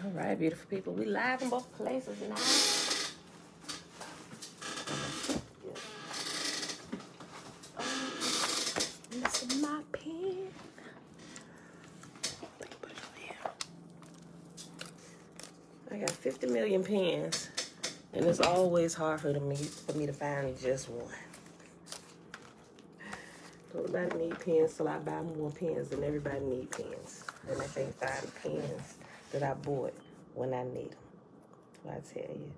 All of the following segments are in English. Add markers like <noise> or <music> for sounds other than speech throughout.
All right, beautiful people. We live in both places now. This is my pen. I got 50 million pens, and it's always hard for me for me to find just one. Don't Everybody need pens till I buy more pens, and everybody need pens. And I can't find pens that I bought when I need them. I tell you,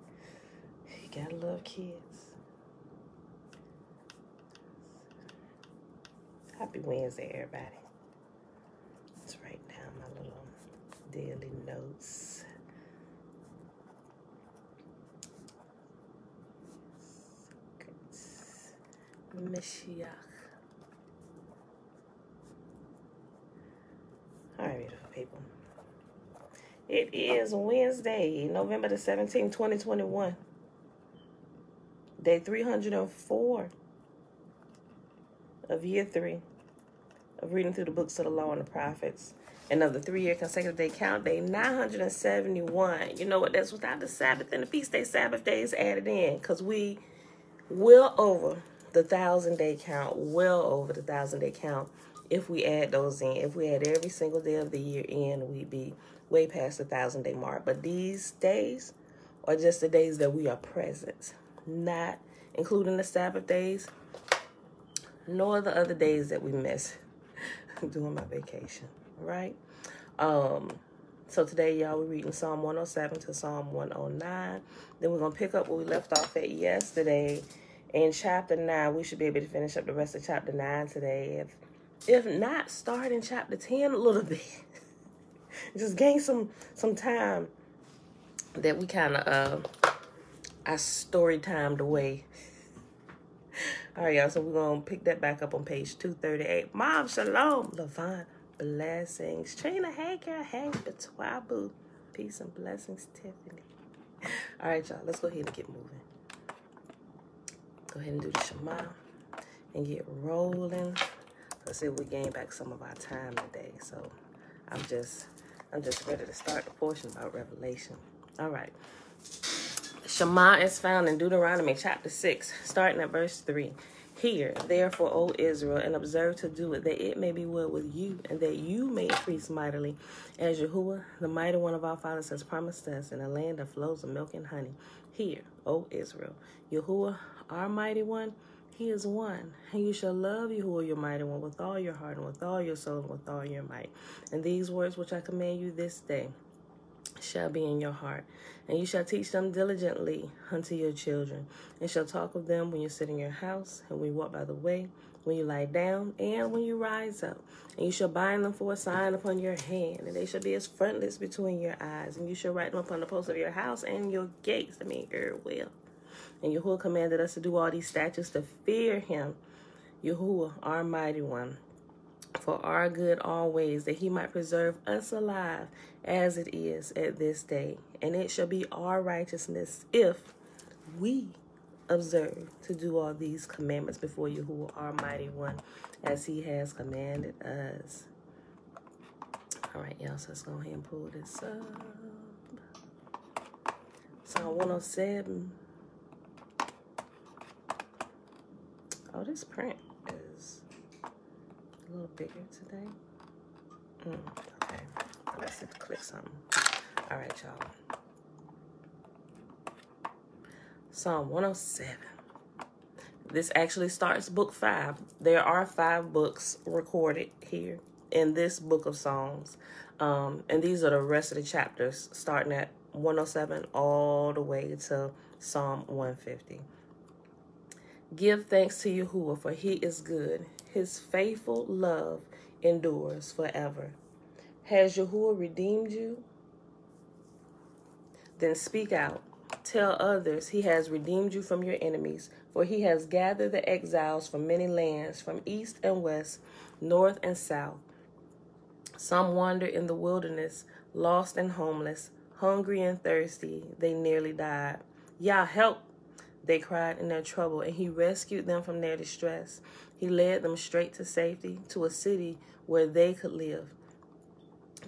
you gotta love kids. Happy Wednesday, everybody. Let's write down my little daily notes. Mashiach. All right, beautiful people. It is Wednesday, November the 17th, 2021. Day 304 of year three of reading through the books of the law and the prophets. Another three year consecutive day count, day 971. You know what? That's without the Sabbath and the feast day Sabbath days added in because we well over the thousand day count, well over the thousand day count if we add those in. If we add every single day of the year in, we'd be way past the thousand day mark. But these days are just the days that we are present, not including the Sabbath days, nor the other days that we miss <laughs> during my vacation, right? Um, so today, y'all, we're reading Psalm 107 to Psalm 109. Then we're going to pick up where we left off at yesterday in chapter 9. We should be able to finish up the rest of chapter 9 today. If, if not, start in chapter 10 a little <laughs> bit. <laughs> Just gain some, some time that we kind of, uh, I story timed away. <laughs> All right, y'all, so we're to pick that back up on page 238. Mom, shalom, Levant blessings. Trina, hey girl, hey, Betwabu. Peace and blessings, Tiffany. <laughs> All right, y'all, let's go ahead and get moving. Go ahead and do the Shema and get rolling. Let's see if we gain back some of our time today. So I'm just, I'm just ready to start the portion about Revelation. All right. Shema is found in Deuteronomy chapter 6, starting at verse 3. Hear, therefore, O Israel, and observe to do it, that it may be well with you, and that you may increase mightily, as Yahuwah, the mighty one of our fathers, has promised us, in a land that flows of milk and honey. Hear, O Israel, Yahuwah, our mighty one, he is one, and you shall love Yahuwah, your mighty one, with all your heart, and with all your soul, and with all your might. And these words which I command you this day shall be in your heart, and you shall teach them diligently unto your children, and shall talk of them when you sit in your house, and when you walk by the way, when you lie down, and when you rise up. And you shall bind them for a sign upon your hand, and they shall be as frontlets between your eyes, and you shall write them upon the posts of your house and your gates. I mean, your will. And Yahuwah commanded us to do all these statutes to fear him, Yahuwah, our mighty one for our good always, that he might preserve us alive as it is at this day. And it shall be our righteousness if we observe to do all these commandments before you, who are mighty one, as he has commanded us. All right, y'all, so let's go ahead and pull this up. Psalm 107. Oh, this print is a little bigger today. Mm, okay, let's click something. All right, y'all. Psalm 107. This actually starts book five. There are five books recorded here in this book of Psalms. Um, and these are the rest of the chapters, starting at 107 all the way to Psalm 150. Give thanks to Yahuwah, for he is good. His faithful love endures forever. Has Yahuwah redeemed you? Then speak out. Tell others he has redeemed you from your enemies, for he has gathered the exiles from many lands, from east and west, north and south. Some wander in the wilderness, lost and homeless, hungry and thirsty. They nearly died. Yah, help! They cried in their trouble, and he rescued them from their distress. He led them straight to safety, to a city where they could live.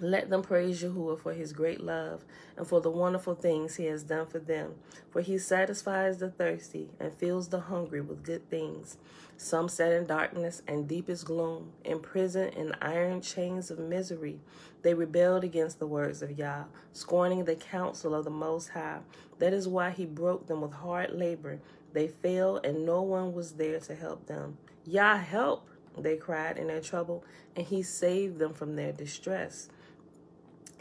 Let them praise Yahuwah for his great love and for the wonderful things he has done for them. For he satisfies the thirsty and fills the hungry with good things. Some sat in darkness and deepest gloom, imprisoned in iron chains of misery. They rebelled against the words of Yah, scorning the counsel of the Most High. That is why he broke them with hard labor. They fell, and no one was there to help them. Yah, help! They cried in their trouble, and he saved them from their distress.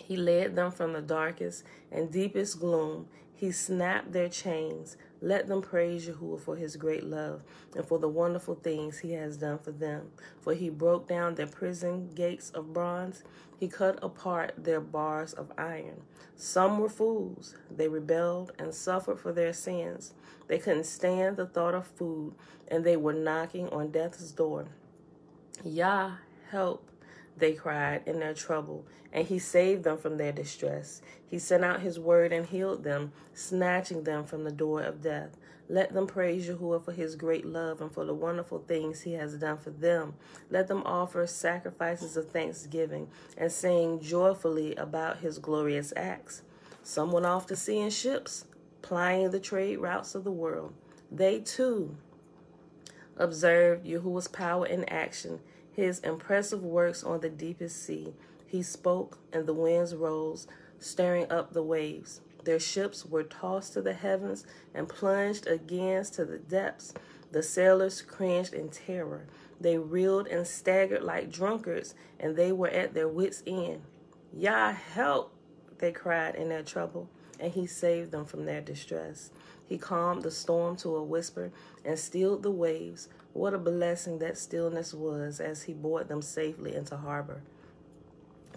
He led them from the darkest and deepest gloom. He snapped their chains. Let them praise Yahuwah for his great love and for the wonderful things he has done for them. For he broke down their prison gates of bronze. He cut apart their bars of iron. Some were fools. They rebelled and suffered for their sins. They couldn't stand the thought of food, and they were knocking on death's door. Yah, help they cried in their trouble, and he saved them from their distress. He sent out his word and healed them, snatching them from the door of death. Let them praise Yahuwah for his great love and for the wonderful things he has done for them. Let them offer sacrifices of thanksgiving and sing joyfully about his glorious acts. Some went off to sea in ships, plying the trade routes of the world. They too observed Yahuwah's power in action his impressive works on the deepest sea. He spoke, and the winds rose, stirring up the waves. Their ships were tossed to the heavens and plunged again to the depths. The sailors cringed in terror. They reeled and staggered like drunkards, and they were at their wits' end. Yah, help! They cried in their trouble, and he saved them from their distress. He calmed the storm to a whisper and stilled the waves. What a blessing that stillness was as he brought them safely into harbor.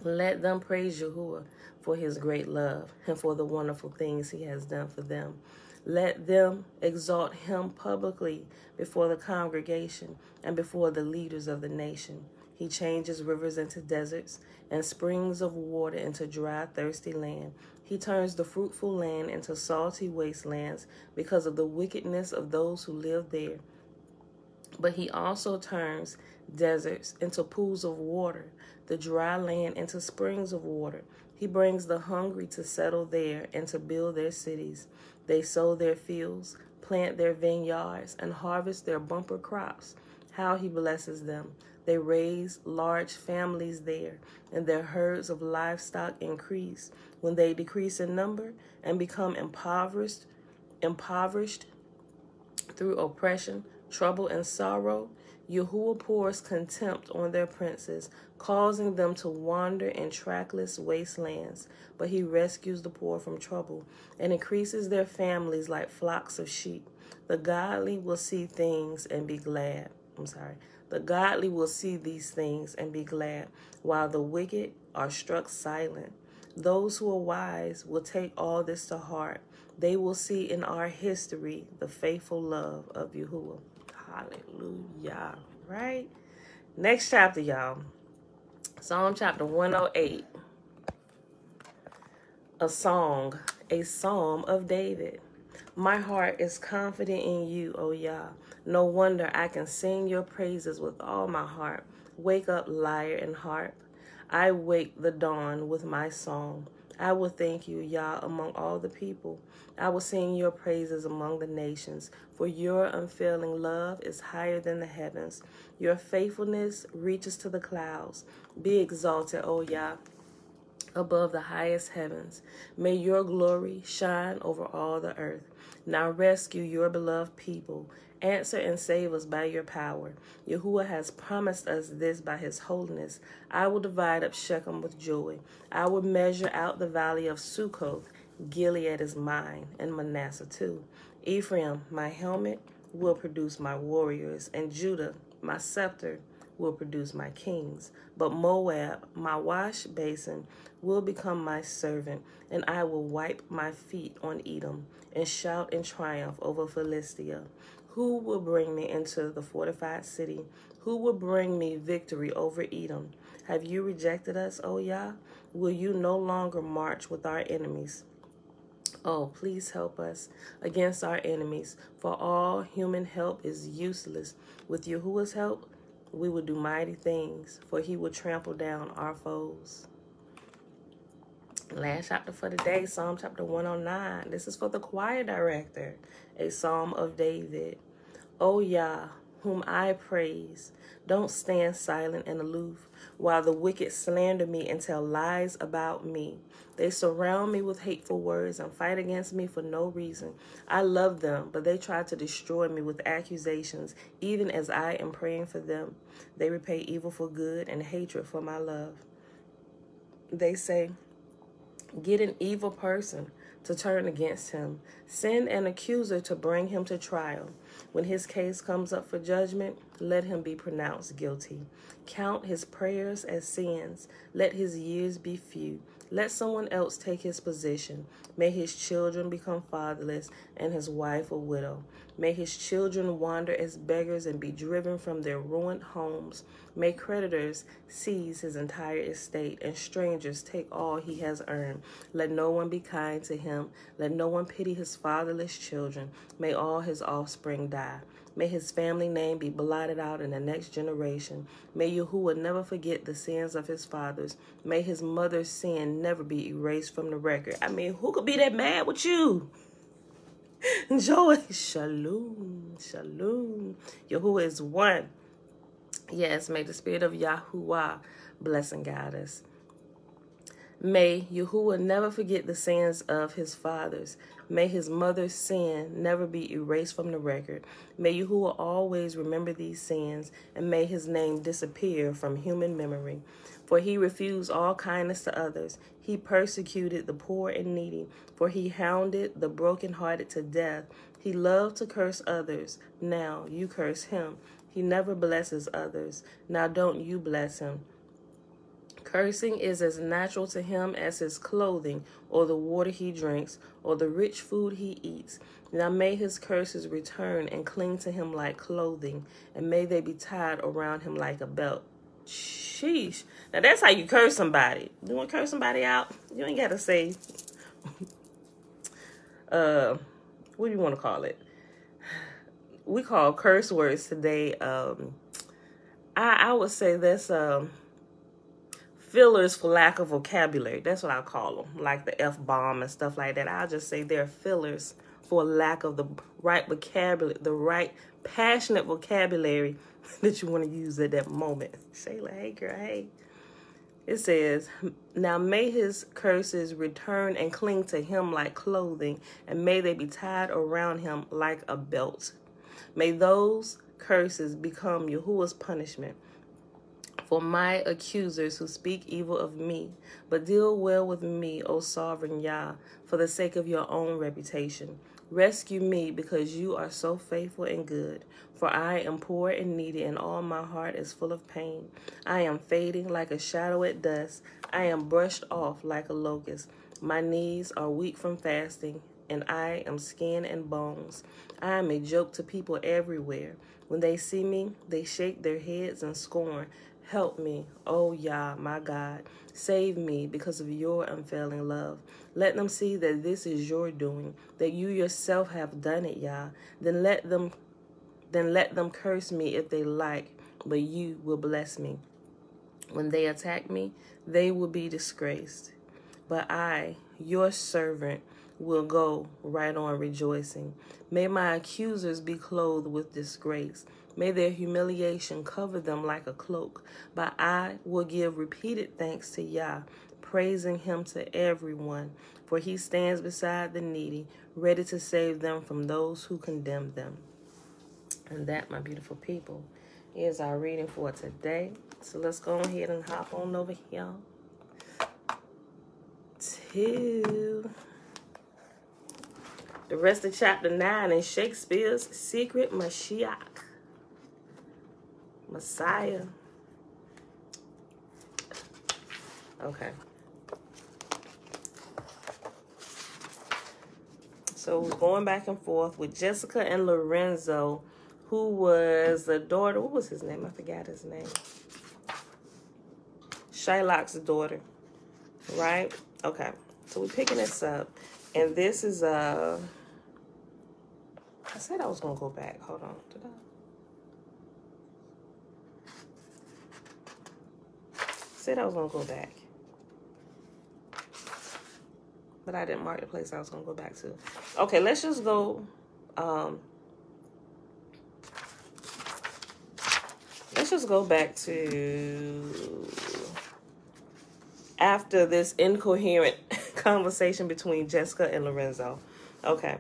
Let them praise Yahuwah for his great love and for the wonderful things he has done for them. Let them exalt him publicly before the congregation and before the leaders of the nation. He changes rivers into deserts and springs of water into dry, thirsty land. He turns the fruitful land into salty wastelands because of the wickedness of those who live there but he also turns deserts into pools of water, the dry land into springs of water. He brings the hungry to settle there and to build their cities. They sow their fields, plant their vineyards, and harvest their bumper crops. How he blesses them. They raise large families there, and their herds of livestock increase. When they decrease in number and become impoverished, impoverished through oppression, trouble, and sorrow, Yahuwah pours contempt on their princes, causing them to wander in trackless wastelands. But he rescues the poor from trouble and increases their families like flocks of sheep. The godly will see things and be glad. I'm sorry. The godly will see these things and be glad, while the wicked are struck silent. Those who are wise will take all this to heart. They will see in our history the faithful love of Yahuwah. Hallelujah. Right? Next chapter, y'all. Psalm chapter 108. A song, a psalm of David. My heart is confident in you, O Yah. No wonder I can sing your praises with all my heart. Wake up, lyre and harp. I wake the dawn with my song. I will thank you, Yah, among all the people. I will sing your praises among the nations, for your unfailing love is higher than the heavens. Your faithfulness reaches to the clouds. Be exalted, O Yah, above the highest heavens. May your glory shine over all the earth. Now rescue your beloved people Answer and save us by your power. Yahuwah has promised us this by his holiness. I will divide up Shechem with joy. I will measure out the valley of Sukkoth. Gilead is mine, and Manasseh too. Ephraim, my helmet, will produce my warriors, and Judah, my scepter, will produce my kings. But Moab, my wash basin, will become my servant, and I will wipe my feet on Edom and shout in triumph over Philistia. Who will bring me into the fortified city? Who will bring me victory over Edom? Have you rejected us, O Yah? Will you no longer march with our enemies? Oh, please help us against our enemies, for all human help is useless. With Yahuwah's help, we will do mighty things, for he will trample down our foes. Last chapter for the day, Psalm chapter 109. This is for the choir director, a psalm of David. O Yah, whom I praise, don't stand silent and aloof while the wicked slander me and tell lies about me. They surround me with hateful words and fight against me for no reason. I love them, but they try to destroy me with accusations, even as I am praying for them. They repay evil for good and hatred for my love. They say, Get an evil person to turn against him. Send an accuser to bring him to trial. When his case comes up for judgment, let him be pronounced guilty. Count his prayers as sins. Let his years be few. Let someone else take his position. May his children become fatherless and his wife a widow. May his children wander as beggars and be driven from their ruined homes. May creditors seize his entire estate and strangers take all he has earned. Let no one be kind to him. Let no one pity his fatherless children. May all his offspring die. May his family name be blotted out in the next generation. May Yahuwah never forget the sins of his fathers. May his mother's sin never be erased from the record. I mean, who could be that mad with you? <laughs> Joy, shalom, shalom. Yahuwah is one. Yes, may the spirit of Yahuwah bless and guide us. May Yahuwah never forget the sins of his fathers. May his mother's sin never be erased from the record. May you Yahuwah always remember these sins, and may his name disappear from human memory. For he refused all kindness to others. He persecuted the poor and needy, for he hounded the brokenhearted to death. He loved to curse others. Now you curse him. He never blesses others. Now don't you bless him. Cursing is as natural to him as his clothing, or the water he drinks, or the rich food he eats. Now may his curses return and cling to him like clothing, and may they be tied around him like a belt. Sheesh. Now that's how you curse somebody. You want to curse somebody out? You ain't got to say, <laughs> uh, what do you want to call it? We call curse words today, um, I, I would say that's, um, fillers for lack of vocabulary. That's what I call them, like the F bomb and stuff like that. I'll just say they're fillers for lack of the right vocabulary, the right passionate vocabulary <laughs> that you want to use at that moment. Shayla, hey girl, hey. It says, Now may his curses return and cling to him like clothing, and may they be tied around him like a belt. May those curses become Yahuwah's punishment for my accusers who speak evil of me. But deal well with me, O sovereign Yah, for the sake of your own reputation. Rescue me because you are so faithful and good. For I am poor and needy, and all my heart is full of pain. I am fading like a shadow at dusk. I am brushed off like a locust. My knees are weak from fasting, and I am skin and bones. I am a joke to people everywhere. When they see me, they shake their heads in scorn. Help me, oh Yah, my God. Save me because of your unfailing love. Let them see that this is your doing, that you yourself have done it, Yah. Then let them then let them curse me if they like, but you will bless me. When they attack me, they will be disgraced. But I, your servant, will go right on rejoicing. May my accusers be clothed with disgrace. May their humiliation cover them like a cloak. But I will give repeated thanks to Yah, praising him to everyone, for he stands beside the needy, ready to save them from those who condemn them. And that, my beautiful people, is our reading for today. So let's go ahead and hop on over here to the rest of chapter 9 in Shakespeare's Secret Mashiach. Messiah. Okay. So we're going back and forth with Jessica and Lorenzo, who was the daughter. What was his name? I forgot his name. Shylock's daughter. Right? Okay. So we're picking this up. And this is uh I said I was gonna go back. Hold on. Did I? Said I was gonna go back. but I didn't mark the place I was going to go back to. Okay, let's just go. Um, let's just go back to after this incoherent <laughs> conversation between Jessica and Lorenzo. Okay.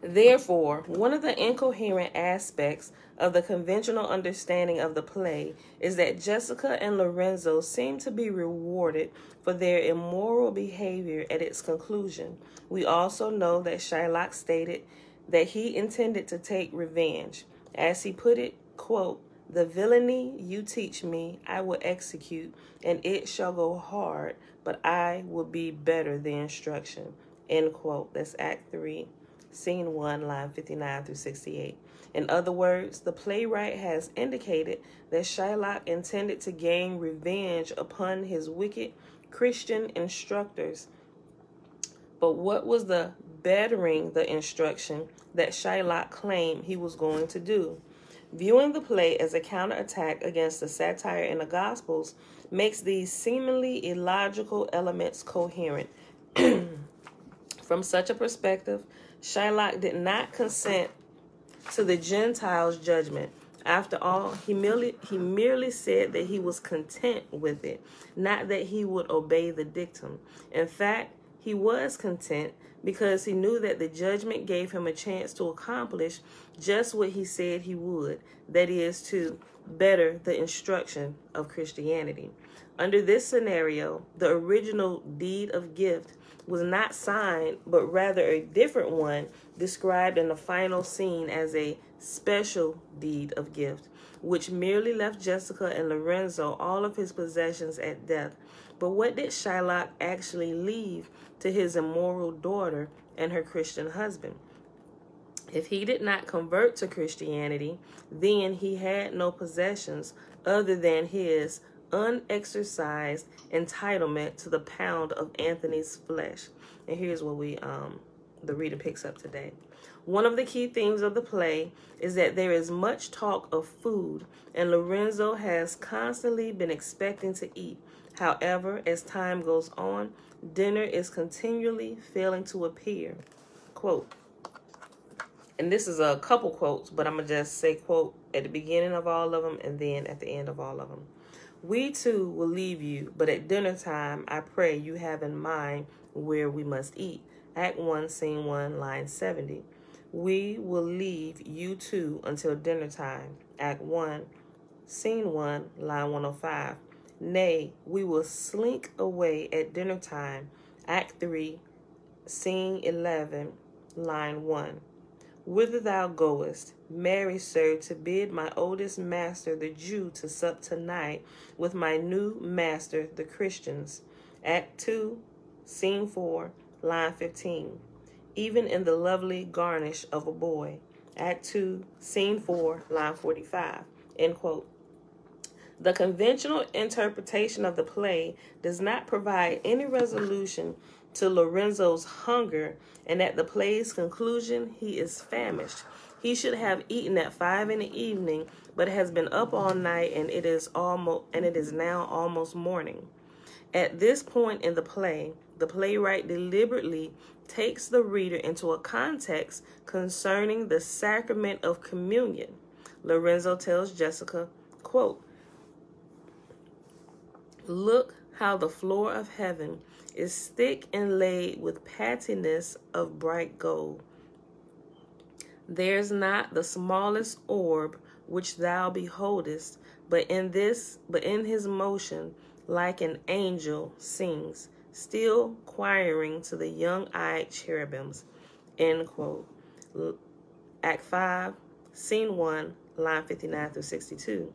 Therefore, one of the incoherent aspects of the conventional understanding of the play is that Jessica and Lorenzo seem to be rewarded for their immoral behavior at its conclusion. We also know that Shylock stated that he intended to take revenge. As he put it, quote, the villainy you teach me, I will execute, and it shall go hard, but I will be better the instruction. End quote. That's Act 3, Scene 1, line 59 through 68. In other words, the playwright has indicated that Shylock intended to gain revenge upon his wicked Christian instructors. But what was the bettering the instruction that Shylock claimed he was going to do? Viewing the play as a counterattack against the satire in the Gospels makes these seemingly illogical elements coherent. <clears throat> From such a perspective, Shylock did not consent to the Gentiles' judgment. After all, he merely, he merely said that he was content with it, not that he would obey the dictum. In fact, he was content because he knew that the judgment gave him a chance to accomplish just what he said he would that is, to better the instruction of Christianity. Under this scenario, the original deed of gift was not signed, but rather a different one described in the final scene as a special deed of gift, which merely left Jessica and Lorenzo all of his possessions at death. But what did Shylock actually leave to his immoral daughter and her Christian husband? If he did not convert to Christianity, then he had no possessions other than his unexercised entitlement to the pound of Anthony's flesh. And here's what we um the reader picks up today. One of the key themes of the play is that there is much talk of food, and Lorenzo has constantly been expecting to eat. However, as time goes on, dinner is continually failing to appear. Quote, and this is a couple quotes, but I'm going to just say quote at the beginning of all of them and then at the end of all of them. We too will leave you, but at dinner time, I pray you have in mind where we must eat. Act 1, Scene 1, line 70. We will leave you too until dinner time. Act 1, Scene 1, line 105. Nay, we will slink away at dinner time. Act 3, Scene 11, line 1. Whither thou goest, Marry, sir, to bid my oldest master, the Jew, to sup tonight with my new master, the Christians. Act 2, Scene 4, line 15. Even in the lovely garnish of a boy. Act 2, Scene 4, line 45. End quote. The conventional interpretation of the play does not provide any resolution to Lorenzo's hunger, and at the play's conclusion, he is famished. He should have eaten at five in the evening, but has been up all night, and it is almost and it is now almost morning. At this point in the play, the playwright deliberately takes the reader into a context concerning the sacrament of communion. Lorenzo tells Jessica, quote, Look how the floor of heaven is thick and laid with patines of bright gold. There's not the smallest orb which thou beholdest, but in this, but in his motion, like an angel sings, still quiring to the young-eyed cherubims. End quote. Act 5, Scene 1, line 59 through 62.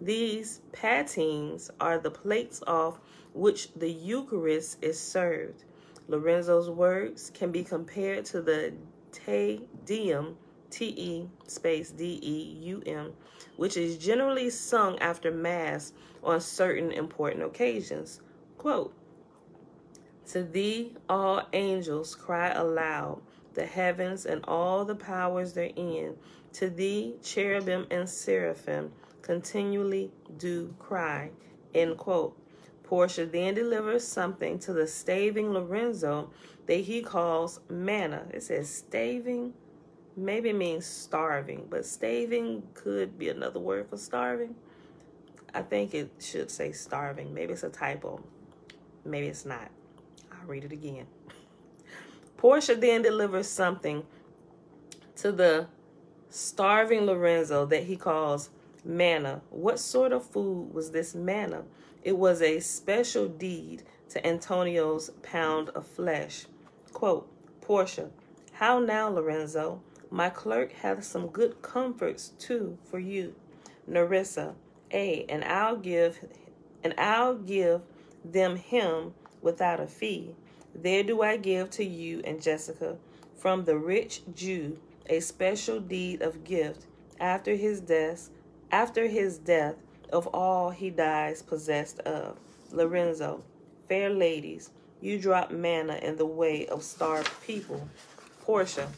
These patines are the plates off which the Eucharist is served. Lorenzo's words can be compared to the Te Deum, T-E space D-E-U-M, which is generally sung after Mass on certain important occasions. Quote, To thee all angels cry aloud, the heavens and all the powers therein. To thee cherubim and seraphim continually do cry. End quote. Portia then delivers something to the staving Lorenzo that he calls manna. It says staving, maybe it means starving, but staving could be another word for starving. I think it should say starving. Maybe it's a typo. Maybe it's not. I'll read it again. <laughs> Portia then delivers something to the starving Lorenzo that he calls manna. What sort of food was this manna? It was a special deed to Antonio's pound of flesh. Quote, Portia, how now, Lorenzo? My clerk hath some good comforts too for you. Nerissa, a, and I'll give and I'll give them him without a fee. There do I give to you and Jessica from the rich Jew a special deed of gift after his death after his death of all he dies possessed of. Lorenzo, fair ladies, you drop manna in the way of starved people. Portia,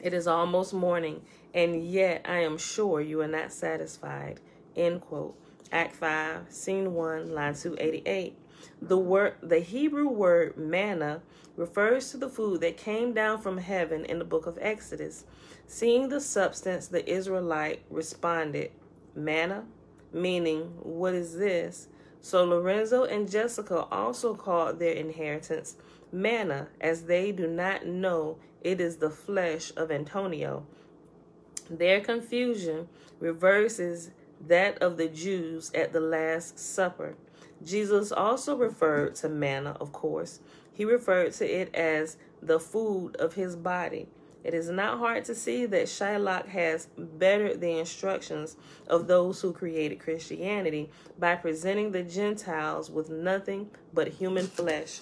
it is almost morning, and yet I am sure you are not satisfied. End quote. Act 5, Scene 1, line 288. The word the Hebrew word manna refers to the food that came down from heaven in the book of Exodus. Seeing the substance, the Israelite responded, Manna, meaning, What is this? So Lorenzo and Jessica also called their inheritance manna, as they do not know it is the flesh of Antonio. Their confusion reverses that of the Jews at the Last Supper. Jesus also referred to manna, of course. He referred to it as the food of his body. It is not hard to see that Shylock has bettered the instructions of those who created Christianity by presenting the Gentiles with nothing but human flesh.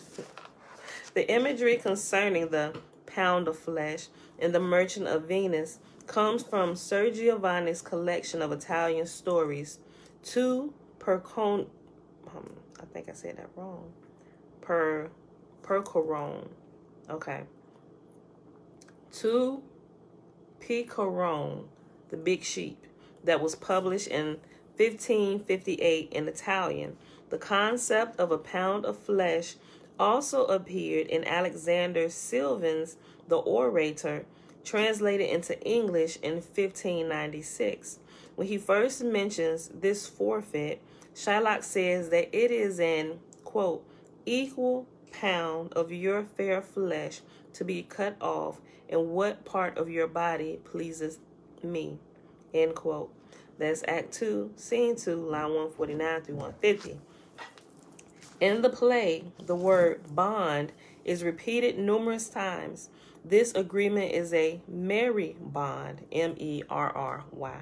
The imagery concerning the pound of flesh in The Merchant of Venice comes from Sir Giovanni's collection of Italian stories, two per con. Um, I think I said that wrong. Per per coron. Okay. To Picaron, the Big Sheep, that was published in 1558 in Italian. The concept of a pound of flesh also appeared in Alexander Silvayn's The Orator, translated into English in 1596. When he first mentions this forfeit, Shylock says that it is an, quote, equal pound of your fair flesh to be cut off, and what part of your body pleases me, end quote. That's Act 2, Scene 2, line 149 through 150. In the play, the word bond is repeated numerous times. This agreement is a merry bond, M E R R Y.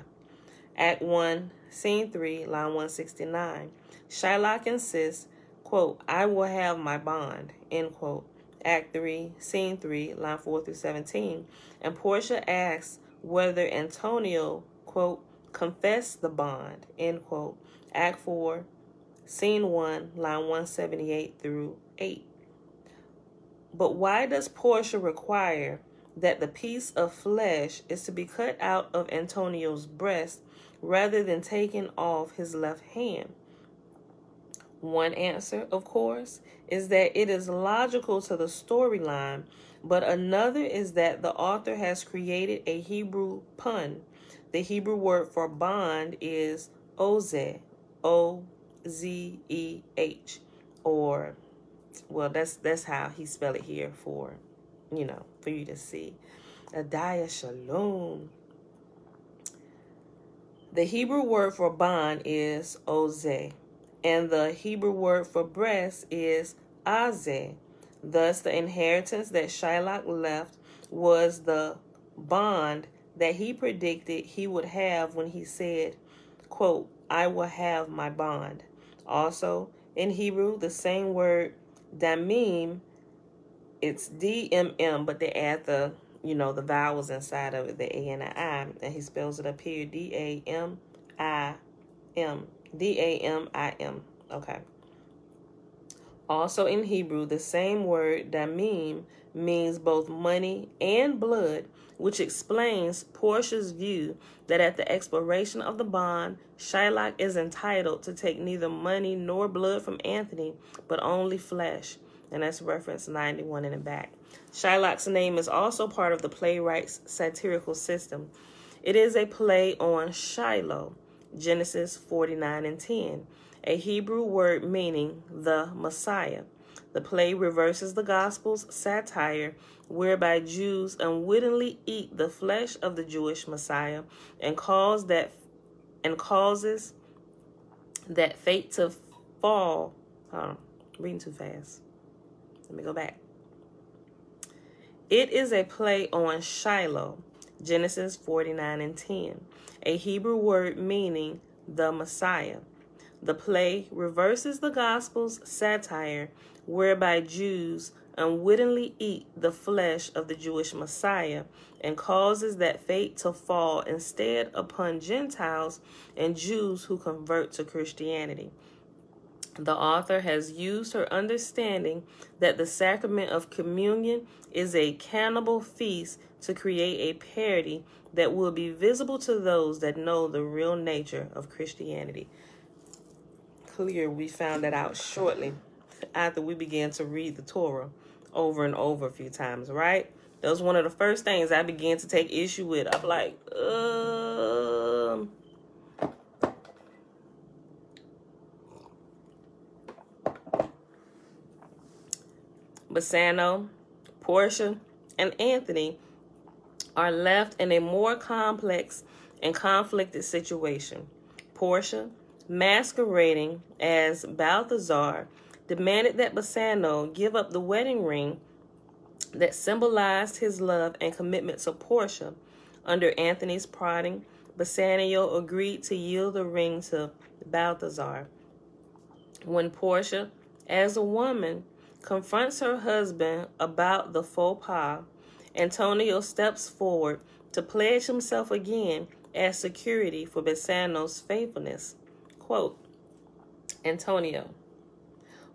Act 1, Scene 3, line 169. Shylock insists, quote, I will have my bond, end quote. Act 3, Scene 3, line 4 through 17. And Portia asks whether Antonio, quote, confessed the bond, end quote. Act 4, Scene 1, line 178 through 8. But why does Portia require that the piece of flesh is to be cut out of Antonio's breast rather than taken off his left hand? One answer, of course, is that it is logical to the storyline, but another is that the author has created a Hebrew pun. The Hebrew word for bond is oze, O Z E H, or well, that's that's how he spelled it here for, you know, for you to see. Adaya Shalom. The Hebrew word for bond is oze, and the Hebrew word for breast is aze. Thus, the inheritance that Shylock left was the bond that he predicted he would have when he said, quote, I will have my bond. Also, in Hebrew, the same word Damim, it's D-M-M, but they add the, you know, the vowels inside of it, the A and the I, and he spells it up here, D-A-M-I-M, D-A-M-I-M, okay. Also in Hebrew, the same word damim means both money and blood, which explains Portia's view that at the expiration of the bond, Shylock is entitled to take neither money nor blood from Anthony, but only flesh. And that's reference 91 in the back. Shylock's name is also part of the playwright's satirical system. It is a play on Shiloh, Genesis 49 and 10, a Hebrew word meaning the Messiah. The play reverses the Gospel's satire, whereby Jews unwittingly eat the flesh of the Jewish Messiah and cause that and causes that fate to fall. Hold reading too fast. Let me go back. It is a play on Shiloh, Genesis 49 and 10, a Hebrew word meaning the Messiah. The play reverses the Gospel's satire, whereby Jews unwittingly eat the flesh of the Jewish Messiah and causes that fate to fall instead upon Gentiles and Jews who convert to Christianity. The author has used her understanding that the sacrament of communion is a cannibal feast to create a parody that will be visible to those that know the real nature of Christianity. Clear, we found that out shortly after we began to read the Torah over and over a few times, right? That was one of the first things I began to take issue with. I'm like, um. Bassano, Portia, and Anthony are left in a more complex and conflicted situation. Portia, masquerading as Balthazar, demanded that Bassano give up the wedding ring that symbolized his love and commitment to Portia. Under Anthony's prodding, Bassanio agreed to yield the ring to Balthazar. When Portia, as a woman, confronts her husband about the faux pas, Antonio steps forward to pledge himself again as security for Bassano's faithfulness. Quote, Antonio,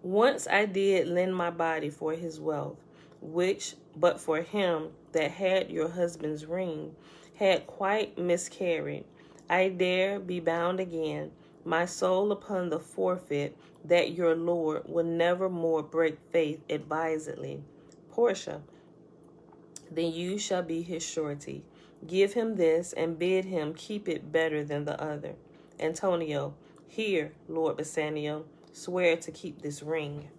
once I did lend my body for his wealth, which, but for him that had your husband's ring, had quite miscarried. I dare be bound again, my soul upon the forfeit, that your Lord will never more break faith advisedly. Portia, then you shall be his surety. Give him this and bid him keep it better than the other. Antonio, here, Lord Bassanio, swear to keep this ring.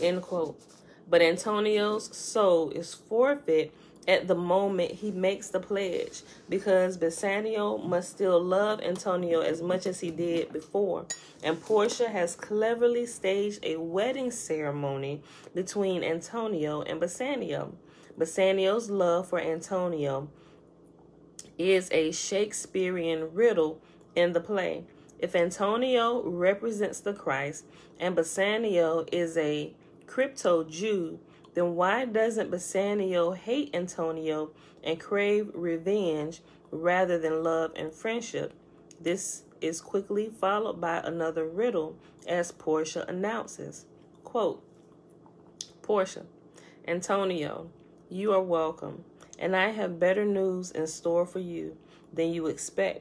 End quote. But Antonio's soul is forfeit at the moment he makes the pledge because Bassanio must still love Antonio as much as he did before. And Portia has cleverly staged a wedding ceremony between Antonio and Bassanio. Bassanio's love for Antonio is a Shakespearean riddle in the play. If Antonio represents the Christ and Bassanio is a crypto Jew, then why doesn't Bassanio hate Antonio and crave revenge rather than love and friendship? This is quickly followed by another riddle as Portia announces. Quote, Portia, Antonio, you are welcome, and I have better news in store for you than you expect.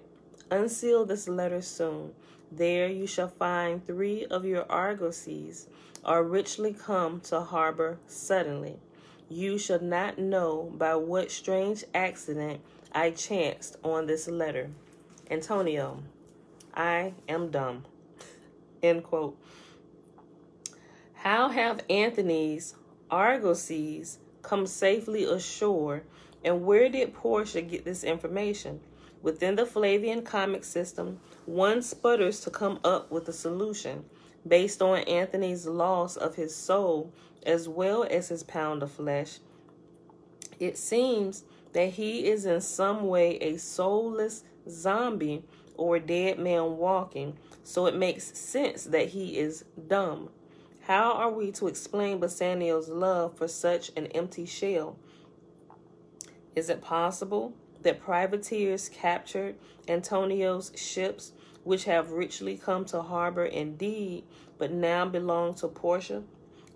Unseal this letter soon. There you shall find three of your argosies are richly come to harbor suddenly. You shall not know by what strange accident I chanced on this letter. Antonio, I am dumb. <laughs> End quote. How have Anthony's argosies come safely ashore, and where did Portia get this information? Within the Flavian comic system, one sputters to come up with a solution based on Anthony's loss of his soul as well as his pound of flesh. It seems that he is in some way a soulless zombie or dead man walking, so it makes sense that he is dumb. How are we to explain Bassanio's love for such an empty shell? Is it possible that privateers captured Antonio's ships which have richly come to harbor indeed, but now belong to Portia.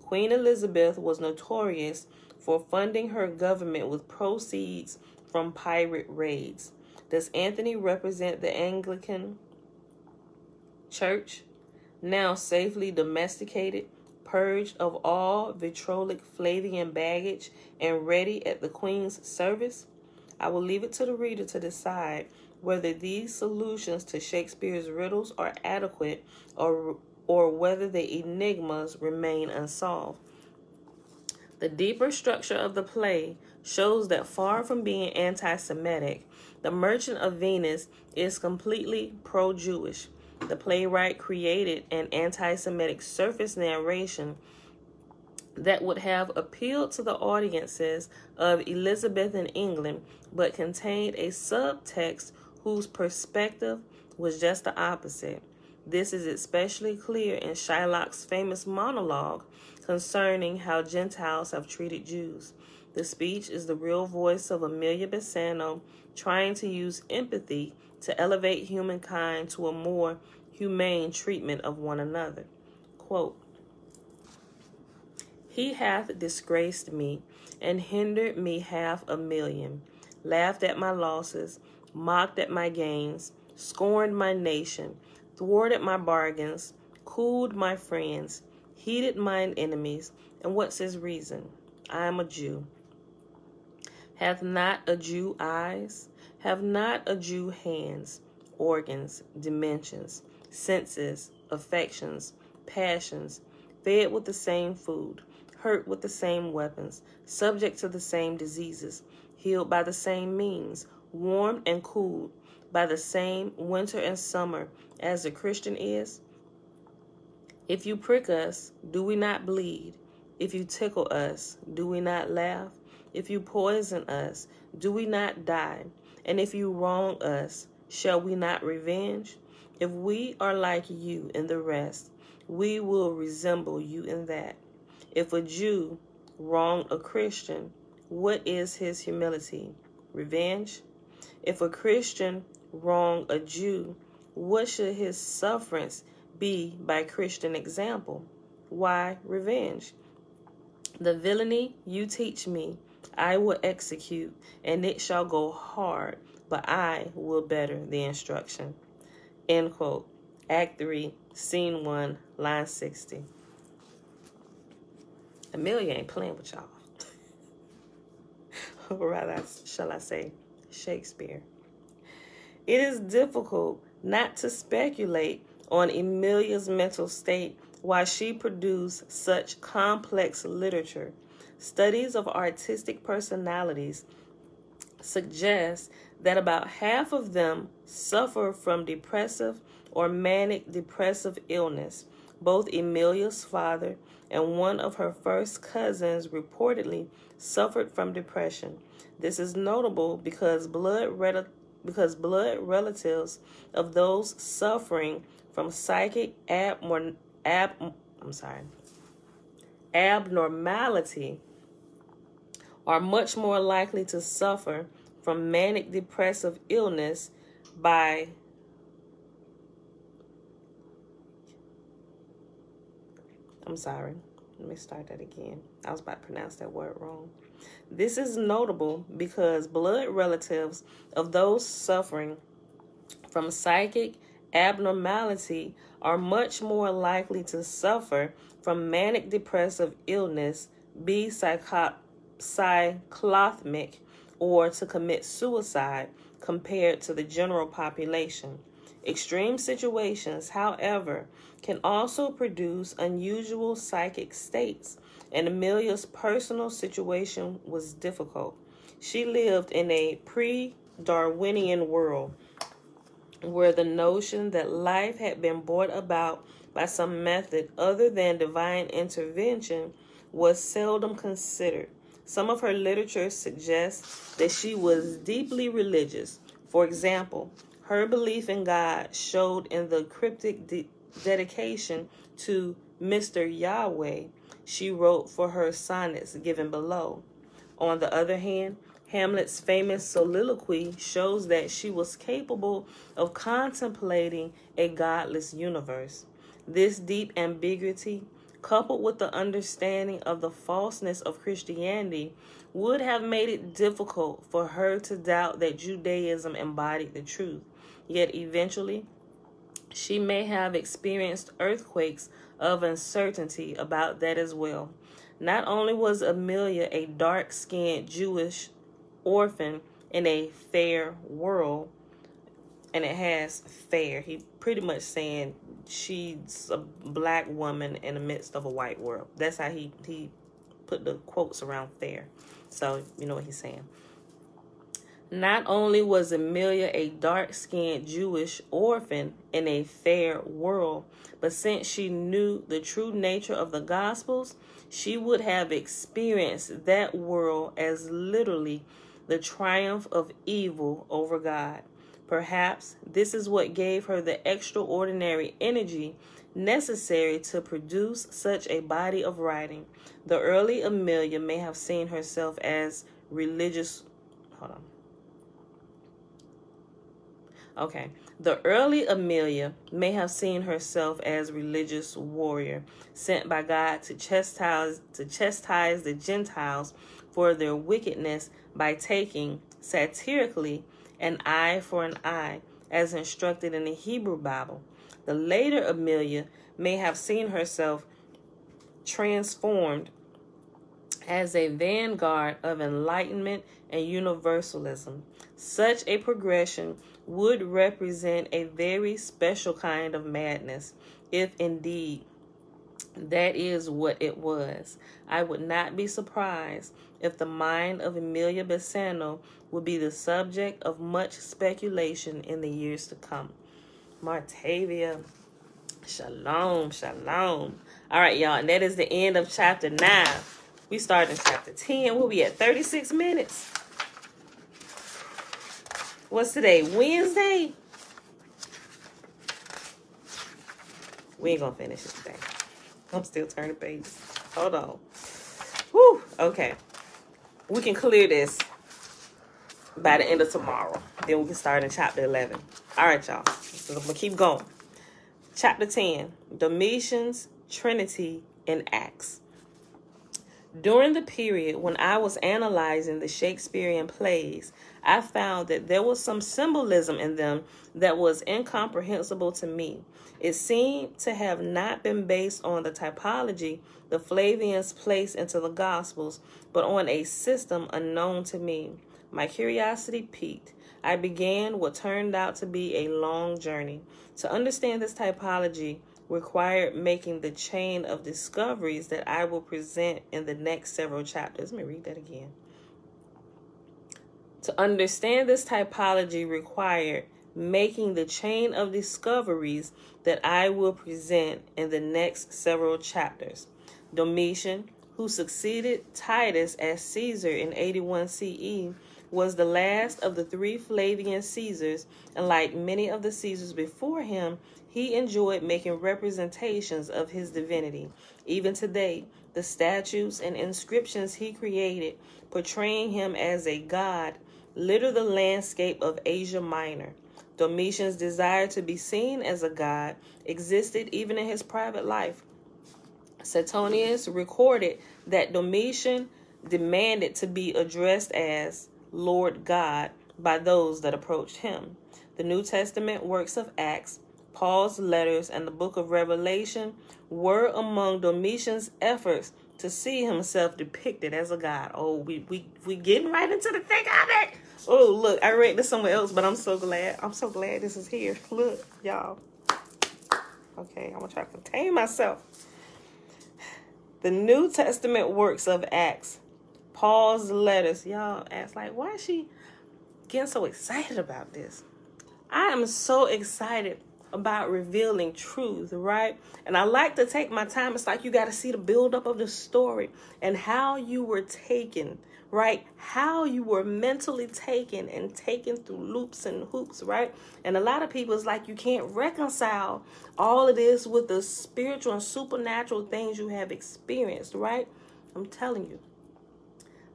Queen Elizabeth was notorious for funding her government with proceeds from pirate raids. Does Anthony represent the Anglican Church, now safely domesticated, purged of all vitrolic Flavian baggage, and ready at the Queen's service? I will leave it to the reader to decide whether these solutions to Shakespeare's riddles are adequate or, or whether the enigmas remain unsolved. The deeper structure of the play shows that far from being anti Semitic, The Merchant of Venice is completely pro Jewish. The playwright created an anti Semitic surface narration that would have appealed to the audiences of Elizabethan England, but contained a subtext whose perspective was just the opposite. This is especially clear in Shylock's famous monologue concerning how Gentiles have treated Jews. The speech is the real voice of Amelia Bassano trying to use empathy to elevate humankind to a more humane treatment of one another. Quote, He hath disgraced me and hindered me half a million, laughed at my losses, mocked at my gains, scorned my nation, thwarted my bargains, cooled my friends, heated mine enemies. And what's his reason? I am a Jew. Hath not a Jew eyes? Have not a Jew hands, organs, dimensions, senses, affections, passions, fed with the same food, hurt with the same weapons, subject to the same diseases, healed by the same means, warmed and cooled by the same winter and summer as the Christian is? If you prick us, do we not bleed? If you tickle us, do we not laugh? If you poison us, do we not die? And if you wrong us, shall we not revenge? If we are like you in the rest, we will resemble you in that. If a Jew wrong a Christian, what is his humility? Revenge? If a Christian wrong a Jew, what should his sufferance be by Christian example? Why revenge? The villainy you teach me, I will execute, and it shall go hard, but I will better the instruction. End quote. Act 3, Scene 1, line 60. Amelia ain't playing with y'all. Or rather, shall I say, Shakespeare. It is difficult not to speculate on Amelia's mental state while she produced such complex literature. Studies of artistic personalities suggest that about half of them suffer from depressive or manic depressive illness. Both Amelia's father and one of her first cousins reportedly suffered from depression. This is notable because blood because blood relatives of those suffering from psychic ab, ab I'm sorry abnormality are much more likely to suffer from manic depressive illness by I'm sorry. Let me start that again. I was about to pronounce that word wrong. This is notable because blood relatives of those suffering from psychic abnormality are much more likely to suffer from manic depressive illness, be psycho- cyclothymic, or to commit suicide compared to the general population. Extreme situations, however, can also produce unusual psychic states, and Amelia's personal situation was difficult. She lived in a pre Darwinian world where the notion that life had been brought about by some method other than divine intervention was seldom considered. Some of her literature suggests that she was deeply religious. For example, her belief in God showed in the cryptic de- dedication to Mr. Yahweh she wrote for her sonnets given below. On the other hand, Hamlet's famous soliloquy shows that she was capable of contemplating a godless universe. This deep ambiguity, coupled with the understanding of the falseness of Christianity, would have made it difficult for her to doubt that Judaism embodied the truth. Yet eventually, she may have experienced earthquakes of uncertainty about that as well. Not only was Amelia a dark skinned Jewish orphan in a fair world, and it has fair, he pretty much saying she's a black woman in the midst of a white world. That's how he, he put the quotes around fair. So, you know what he's saying. Not only was Amelia a dark skinned Jewish orphan in a fair world, but since she knew the true nature of the Gospels, she would have experienced that world as literally the triumph of evil over God. Perhaps this is what gave her the extraordinary energy necessary to produce such a body of writing. The early Amelia may have seen herself as religious. Hold on. Okay. The early Amelia may have seen herself as religious warrior sent by God to chastise to chastise the Gentiles for their wickedness by taking satirically an eye for an eye as instructed in the Hebrew Bible. The later Amelia may have seen herself transformed as a vanguard of enlightenment and universalism. Such a progression would represent a very special kind of madness, if indeed that is what it was. I would not be surprised if the mind of Amelia Bassano would be the subject of much speculation in the years to come. Martavia, shalom, shalom. All right, y'all, and that is the end of chapter 9. We start in chapter 10. We'll be at 36 minutes. What's today? Wednesday? We ain't gonna finish it today. I'm still turning pages. Hold on. Whew. Okay. We can clear this by the end of tomorrow. Then we can start in chapter 11. All right, y'all. So I'm gonna keep going. Chapter 10 Domitian's Trinity in Acts. During the period when I was analyzing the Shakespearean plays, I found that there was some symbolism in them that was incomprehensible to me. It seemed to have not been based on the typology the Flavians placed into the Gospels, but on a system unknown to me. My curiosity piqued. I began what turned out to be a long journey. To understand this typology required making the chain of discoveries that I will present in the next several chapters. Let me read that again. To understand this typology required making the chain of discoveries that I will present in the next several chapters. Domitian, who succeeded Titus as Caesar in 81 CE, was the last of the three Flavian Caesars, and like many of the Caesars before him, he enjoyed making representations of his divinity. Even today, the statues and inscriptions he created, portraying him as a god, litter the landscape of Asia Minor. Domitian's desire to be seen as a god existed even in his private life. Suetonius recorded that Domitian demanded to be addressed as Lord God by those that approached him. The New Testament works of Acts, Paul's letters, and the book of Revelation were among Domitian's efforts to see himself depicted as a god. Oh, we we we getting right into the thick of it. Oh, look, I read this somewhere else, but I'm so glad. I'm so glad this is here. Look, y'all. Okay, I'm gonna try to contain myself. The New Testament works of Acts, Paul's letters. Y'all ask like, why is she getting so excited about this? I am so excited about revealing truth, right? And I like to take my time. It's like you got to see the buildup of the story and how you were taken, right? How you were mentally taken and taken through loops and hoops, right? And a lot of people is like you can't reconcile all of this with the spiritual and supernatural things you have experienced, right? I'm telling you.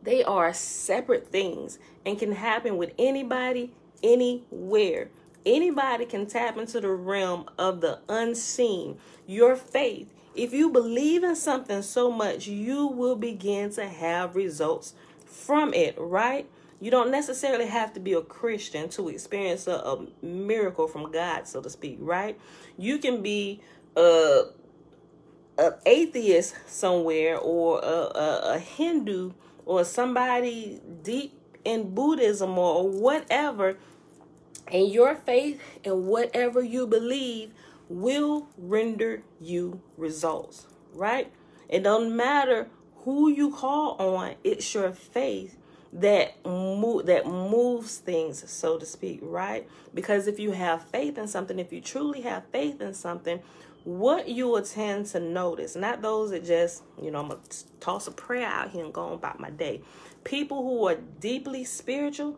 They are separate things and can happen with anybody, anywhere. Anybody can tap into the realm of the unseen. Your faith, if you believe in something so much, you will begin to have results from it, right? You don't necessarily have to be a Christian to experience a, a miracle from God, so to speak, right? You can be a, a atheist somewhere or a, a, a Hindu or somebody deep in Buddhism or whatever, and your faith and whatever you believe will render you results, right? It doesn't matter who you call on, it's your faith that move that moves things so to speak right because if you have faith in something if you truly have faith in something what you will tend to notice not those that just you know i'm gonna toss a prayer out here and go on about my day people who are deeply spiritual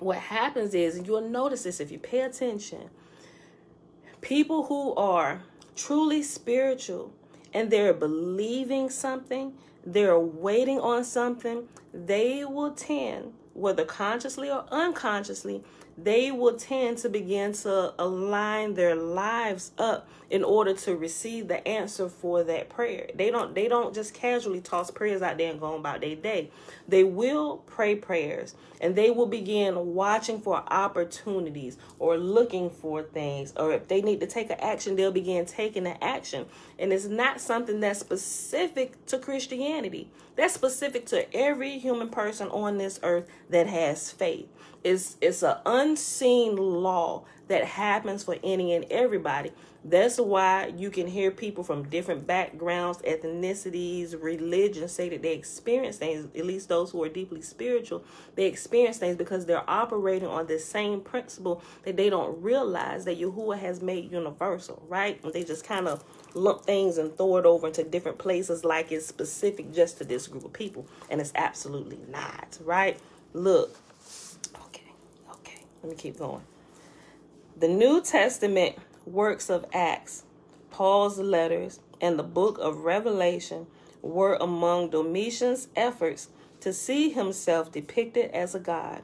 what happens is you'll notice this if you pay attention people who are truly spiritual and they're believing something they're waiting on something, they will tend, whether consciously or unconsciously, they will tend to begin to align their lives up in order to receive the answer for that prayer. They don't they don't just casually toss prayers out there and go about their day. They will pray prayers and they will begin watching for opportunities or looking for things or if they need to take an action they'll begin taking the action. And it's not something that's specific to Christianity. That's specific to every human person on this earth that has faith. It's it's an unseen law that happens for any and everybody. That's why you can hear people from different backgrounds, ethnicities, religions say that they experience things, at least those who are deeply spiritual, they experience things because they're operating on the same principle that they don't realize that Yahuwah has made universal, right? They just kind of lump things and throw it over into different places like it's specific just to this group of people. And it's absolutely not, right? Look, okay, okay, let me keep going. The New Testament works of Acts, Paul's letters, and the book of Revelation were among Domitian's efforts to see himself depicted as a god.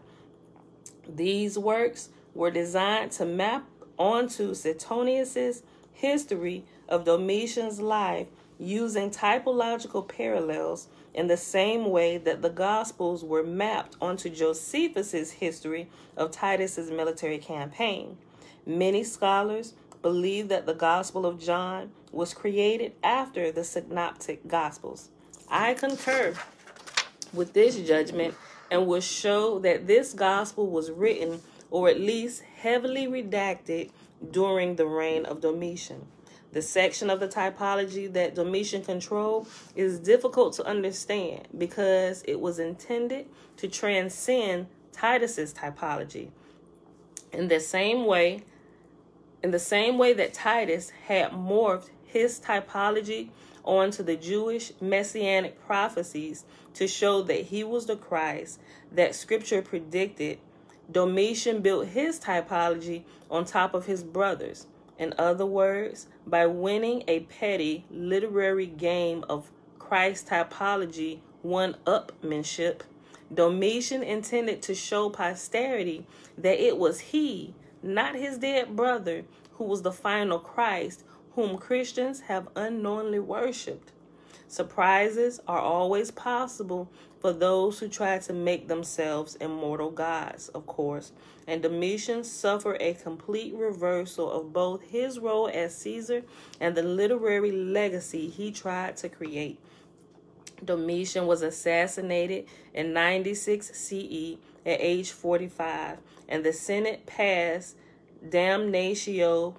These works were designed to map onto Suetonius's history of Domitian's life using typological parallels in the same way that the Gospels were mapped onto Josephus's history of Titus's military campaign. Many scholars believe that the Gospel of John was created after the Synoptic Gospels. I concur with this judgment and will show that this Gospel was written or at least heavily redacted during the reign of Domitian. The section of the typology that Domitian controlled is difficult to understand because it was intended to transcend Titus's typology. In the same way, in the same way that Titus had morphed his typology onto the Jewish messianic prophecies to show that he was the Christ that scripture predicted, Domitian built his typology on top of his brothers. In other words, by winning a petty literary game of Christ typology one upmanship, Domitian intended to show posterity that it was he, not his dead brother, who was the final Christ whom Christians have unknowingly worshipped. Surprises are always possible for those who try to make themselves immortal gods, of course, and Domitian suffered a complete reversal of both his role as Caesar and the literary legacy he tried to create. Domitian was assassinated in 96 CE at age 45, and the Senate passed damnatio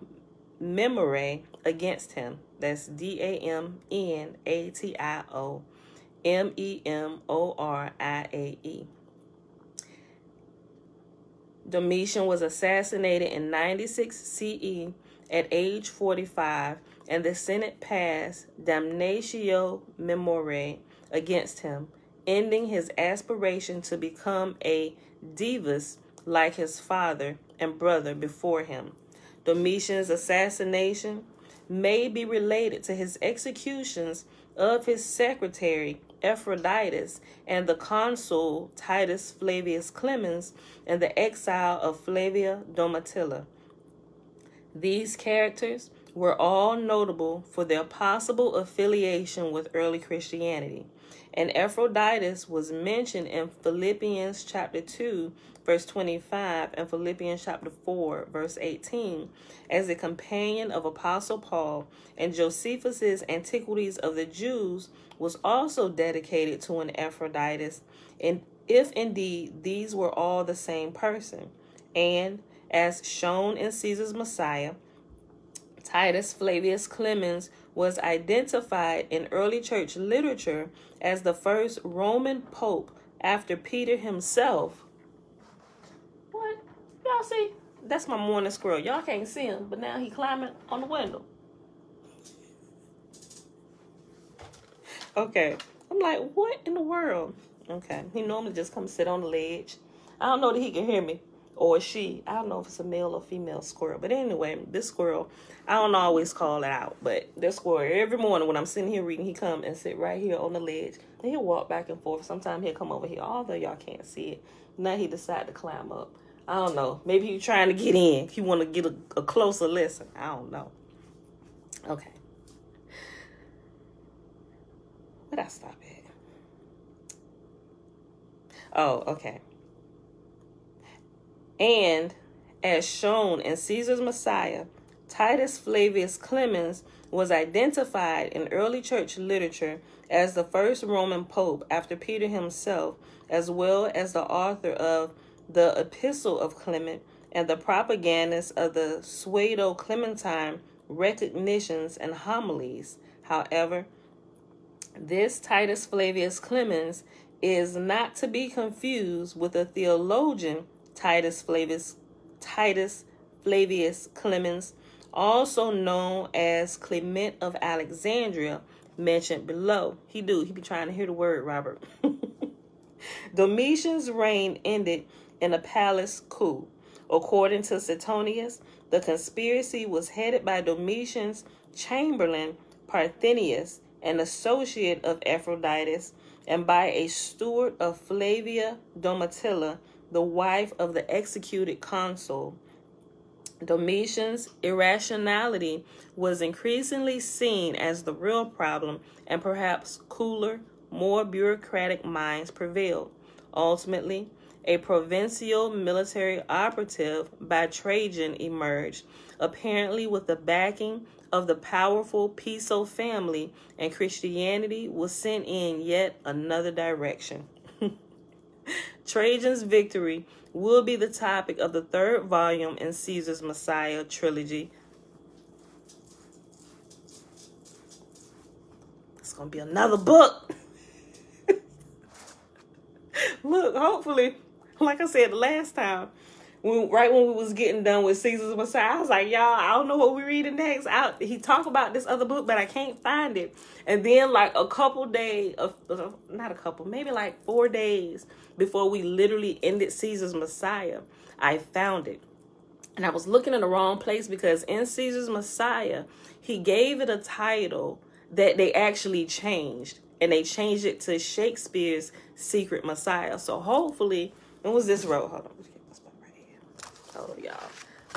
memoriae against him. That's D A M N A T I O M E M O R I A E. Domitian was assassinated in 96 CE at age 45, and the Senate passed damnatio memoriae against him, ending his aspiration to become a divus like his father and brother before him. Domitian's assassination may be related to his executions of his secretary Epaphroditus and the consul Titus Flavius Clemens and the exile of Flavia Domitilla. These characters were all notable for their possible affiliation with early Christianity. And Epaphroditus was mentioned in Philippians chapter 2, verse 25, and Philippians chapter 4, verse 18, as a companion of Apostle Paul, and Josephus's Antiquities of the Jews was also dedicated to an Epaphroditus, and if indeed these were all the same person. And as shown in Caesar's Messiah, Titus Flavius Clemens was identified in early church literature as the first Roman pope after Peter himself. What? Y'all see? That's my morning squirrel. Y'all can't see him, but now he climbing on the window. Okay. I'm like, what in the world? Okay. He normally just comes sit on the ledge. I don't know that he can hear me or she. I don't know if it's a male or female squirrel. But anyway, this squirrel, I don't always call it out. But this squirrel, every morning when I'm sitting here reading, he come and sit right here on the ledge. And he'll walk back and forth. Sometimes he'll come over here, although y'all can't see it. Now he decided to climb up. I don't know. Maybe he's trying to get in. He want to get a, a closer listen. I don't know. Okay. Where'd I stop at? Oh, okay. And as shown in Caesar's Messiah, Titus Flavius Clemens was identified in early church literature as the first Roman pope after Peter himself, as well as the author of the Epistle of Clement and the propagandist of the Pseudo Clementine recognitions and homilies. However, this Titus Flavius Clemens is not to be confused with a theologian Titus Flavius, Titus Flavius Clemens, also known as Clement of Alexandria, mentioned below. He do. He be trying to hear the word, Robert. <laughs> Domitian's reign ended in a palace coup. According to Suetonius, the conspiracy was headed by Domitian's chamberlain Parthenius, an associate of Epaphroditus, and by a steward of Flavia Domitilla, the wife of the executed consul. Domitian's irrationality was increasingly seen as the real problem, and perhaps cooler, more bureaucratic minds prevailed. Ultimately, a provincial military operative by Trajan emerged, apparently with the backing of the powerful Piso family, and Christianity was sent in yet another direction. Trajan's victory will be the topic of the third volume in Caesar's Messiah trilogy. It's going to be another book. <laughs> Look, hopefully, like I said the last time, when, right when we was getting done with Caesar's Messiah, I was like, y'all, I don't know what we're reading next. Out he talked about this other book, but I can't find it. And then like a couple days, of, not a couple, maybe like four days before we literally ended Caesar's Messiah, I found it. And I was looking in the wrong place because in Caesar's Messiah, he gave it a title that they actually changed. And they changed it to Shakespeare's Secret Messiah. So hopefully, when was this wrote? Hold on. Oh, y'all.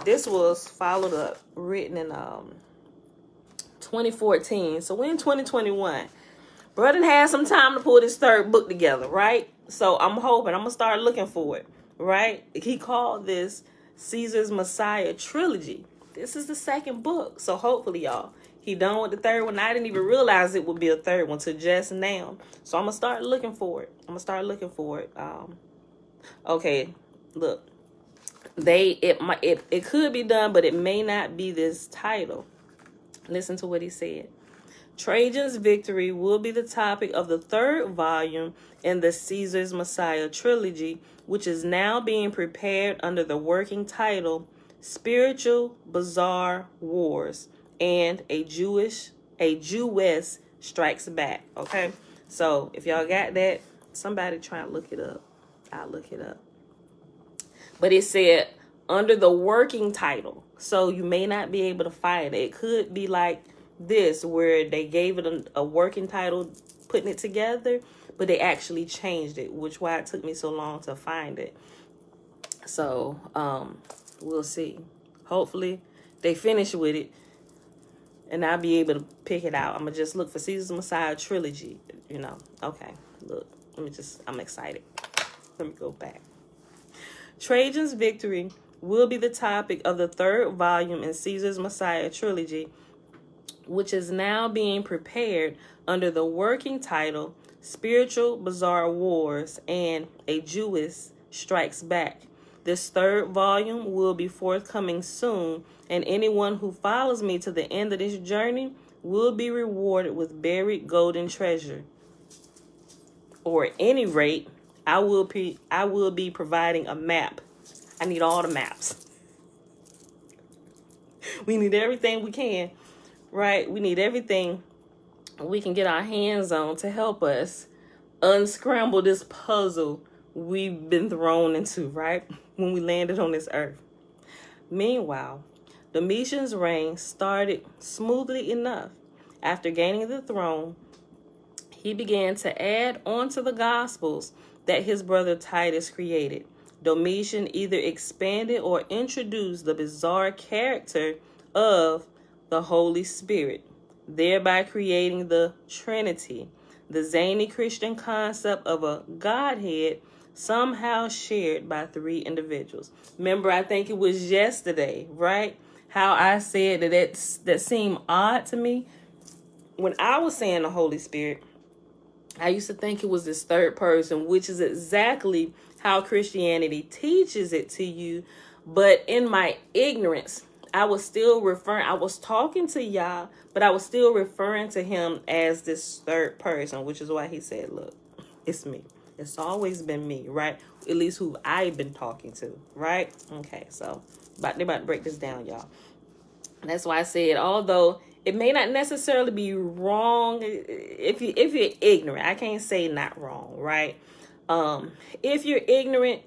This was followed up, written in um 2014. So we're in 2021. Brother had some time to pull this third book together, right? So I'm hoping I'm gonna start looking for it, right? He called this Caesar's Messiah trilogy. This is the second book. So hopefully, y'all, he done with the third one. I didn't even realize it would be a third one to just now. So I'm gonna start looking for it. I'm gonna start looking for it. Um, okay, look, they it might it, it could be done, but it may not be this title. Listen to what he said. Trajan's victory will be the topic of the third volume in the Caesar's Messiah trilogy, which is now being prepared under the working title Spiritual Bizarre Wars and a Jewish a Jewess strikes back. Okay. So if y'all got that, somebody try and look it up. I'll look it up but it said under the working title. So you may not be able to find it. It could be like this where they gave it a, a working title, putting it together, but they actually changed it, which why it took me so long to find it. So um, we'll see. Hopefully they finish with it and I'll be able to pick it out. I'm gonna just look for Caesar's Messiah trilogy. You know, okay. Look, let me just. I'm excited. Let me go back. Trajan's victory will be the topic of the third volume in Caesar's Messiah trilogy, which is now being prepared under the working title Spiritual Bizarre Wars and A Jewess Strikes Back. This third volume will be forthcoming soon, and anyone who follows me to the end of this journey will be rewarded with buried golden treasure. Or at any rate, I will be I will be providing a map. I need all the maps. <laughs> We need everything we can, right? We need everything we can get our hands on to help us unscramble this puzzle we've been thrown into, right? <laughs> When we landed on this earth. Meanwhile, Domitian's reign started smoothly enough. After gaining the throne, he began to add onto the Gospels that his brother Titus created. Domitian either expanded or introduced the bizarre character of the Holy Spirit, thereby creating the Trinity, the zany Christian concept of a Godhead somehow shared by three individuals. Remember, I think it was yesterday, right? How I said that that seemed odd to me. When I was saying the Holy Spirit, I used to think it was this third person, which is exactly how Christianity teaches it to you. But in my ignorance, I was still referring, I was talking to Yah, but I was still referring to him as this third person, which is why he said, Look, it's me. It's always been me, right? At least who I've been talking to, right? Okay, so but they about to break this down, y'all. That's why I said, although it may not necessarily be wrong if you if you're ignorant. I can't say not wrong, right? Um, if you're ignorant,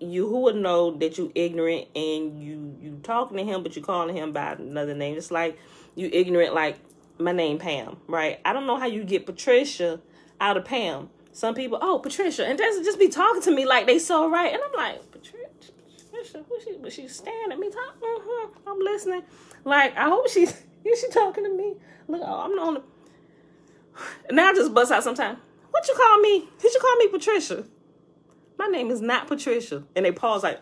you who would know that you ignorant and you you talking to him, but you calling him by another name. It's like you ignorant, like my name Pam, right? I don't know how you get Patricia out of Pam. Some people, oh Patricia, and just just be talking to me like they so right, and I'm like Patricia, Patricia, who she? But she's staring at me, talking. Mm-hmm, I'm listening. Like I hope she's is she talking to me? Look, oh, I'm on the. Now I just bust out sometime. What you call me? Did you call me Patricia? My name is not Patricia. And they pause like,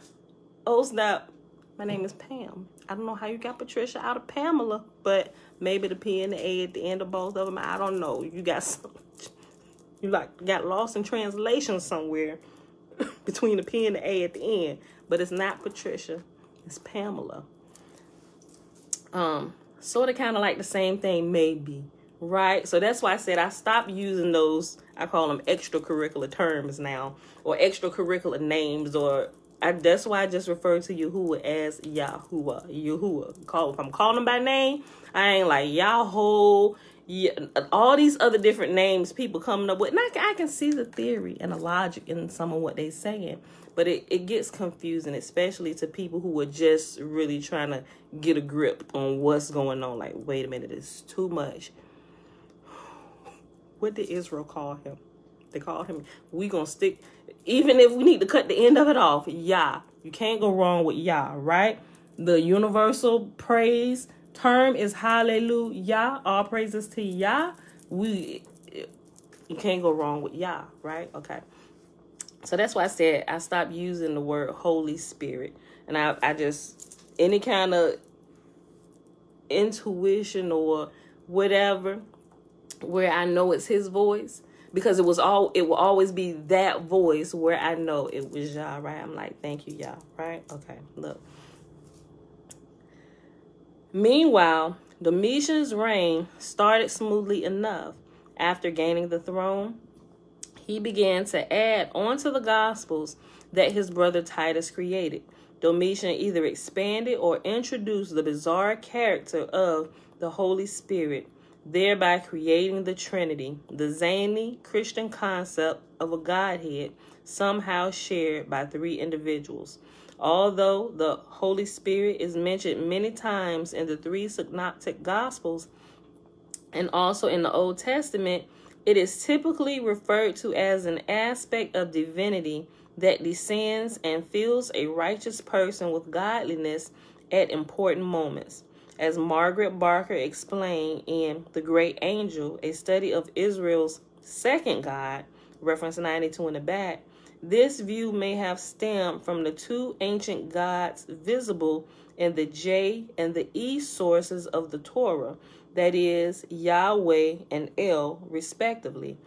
oh snap, my name is Pam. I don't know how you got Patricia out of Pamela, but maybe the P and the A at the end of both of them. I don't know. You got some, you like got lost in translation somewhere <coughs> between the P and the A at the end, but it's not Patricia. It's Pamela. Um, sort of kind of like the same thing, maybe, right? So that's why I said I stopped using those. I call them extracurricular terms now, or extracurricular names, or I, that's why I just refer to Yahuwah as Yahuwah. Yahuwah. Call if I'm calling them by name, I ain't like Yahoo. Yeah, all these other different names people coming up with. And I can, I can see the theory and the logic in some of what they're saying, but it, it gets confusing, especially to people who are just really trying to get a grip on what's going on. Like, wait a minute, it's too much. What did Israel call him? They called him, we gonna stick, even if we need to cut the end of it off, Yah. You can't go wrong with Yah, right? The universal praise term is hallelujah. All praises to Yah. We, you can't go wrong with Yah, right? Okay. So that's why I said I stopped using the word Holy Spirit. And I, I just, any kind of intuition or whatever, where I know it's his voice, because it was all, it will always be that voice where I know it was y'all, right? I'm like, thank you, y'all, right? Okay, look. Meanwhile, Domitian's reign started smoothly enough. After gaining the throne, he began to add onto the Gospels that his brother Titus created. Domitian either expanded or introduced the bizarre character of the Holy Spirit, thereby creating the Trinity, the zany Christian concept of a Godhead somehow shared by three individuals. Although the Holy Spirit is mentioned many times in the three synoptic Gospels, and also in the Old Testament, it is typically referred to as an aspect of divinity that descends and fills a righteous person with godliness at important moments. As Margaret Barker explained in The Great Angel, a study of Israel's second God, reference 92 in the back, this view may have stemmed from the two ancient gods visible in the J and the E sources of the Torah, that is, Yahweh and El, respectively.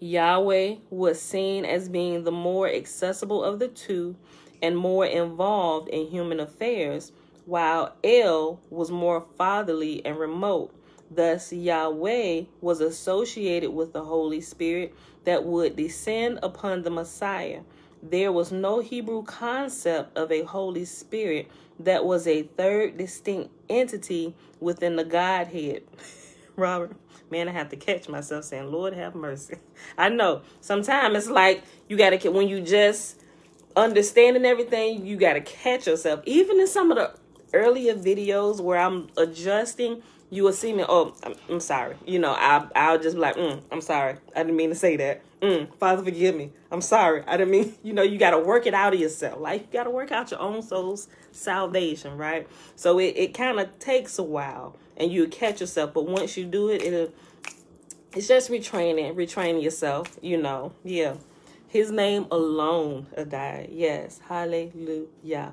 Yahweh was seen as being the more accessible of the two and more involved in human affairs, while El was more fatherly and remote. Thus, Yahweh was associated with the Holy Spirit that would descend upon the Messiah. There was no Hebrew concept of a Holy Spirit that was a third distinct entity within the Godhead. <laughs> Robert, man, I have to catch myself saying, Lord have mercy. <laughs> I know sometimes it's like you got to, when you just understanding everything, you got to catch yourself. Even in some of the earlier videos where I'm adjusting, you will see me. Oh, I'm, I'm sorry. You know, I, I'll just be like, mm, I'm sorry. I didn't mean to say that. Mm, Father, forgive me. I'm sorry. I didn't mean, <laughs> you know, you got to work it out of yourself. Like, you got to work out your own soul's salvation, right? So it, it kind of takes a while and you catch yourself. But once you do it, it'll, it's just retraining, retraining yourself, you know. Yeah. His name alone died. Yes. Hallelujah.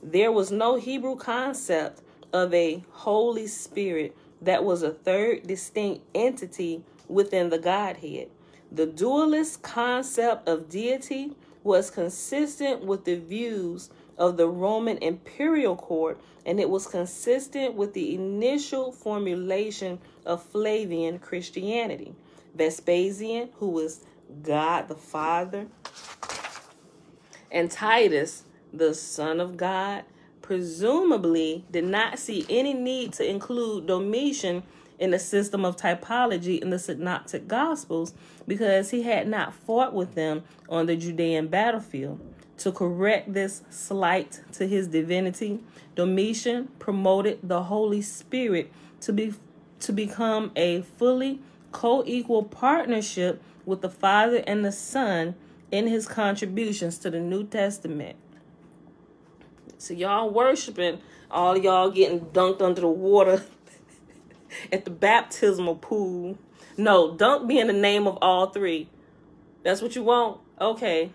There was no Hebrew concept of a Holy Spirit that was a third distinct entity within the Godhead. The dualist concept of deity was consistent with the views of the Roman imperial court, and it was consistent with the initial formulation of Flavian Christianity. Vespasian, who was God the Father, and Titus, the Son of God, presumably did not see any need to include Domitian in the system of typology in the Synoptic Gospels because he had not fought with them on the Judean battlefield. To correct this slight to his divinity, Domitian promoted the Holy Spirit to be to become a fully co-equal partnership with the Father and the Son in his contributions to the New Testament. So y'all worshiping, all y'all getting dunked under the water <laughs> at the baptismal pool. No, dunk be in the name of all three. That's what you want? Okay.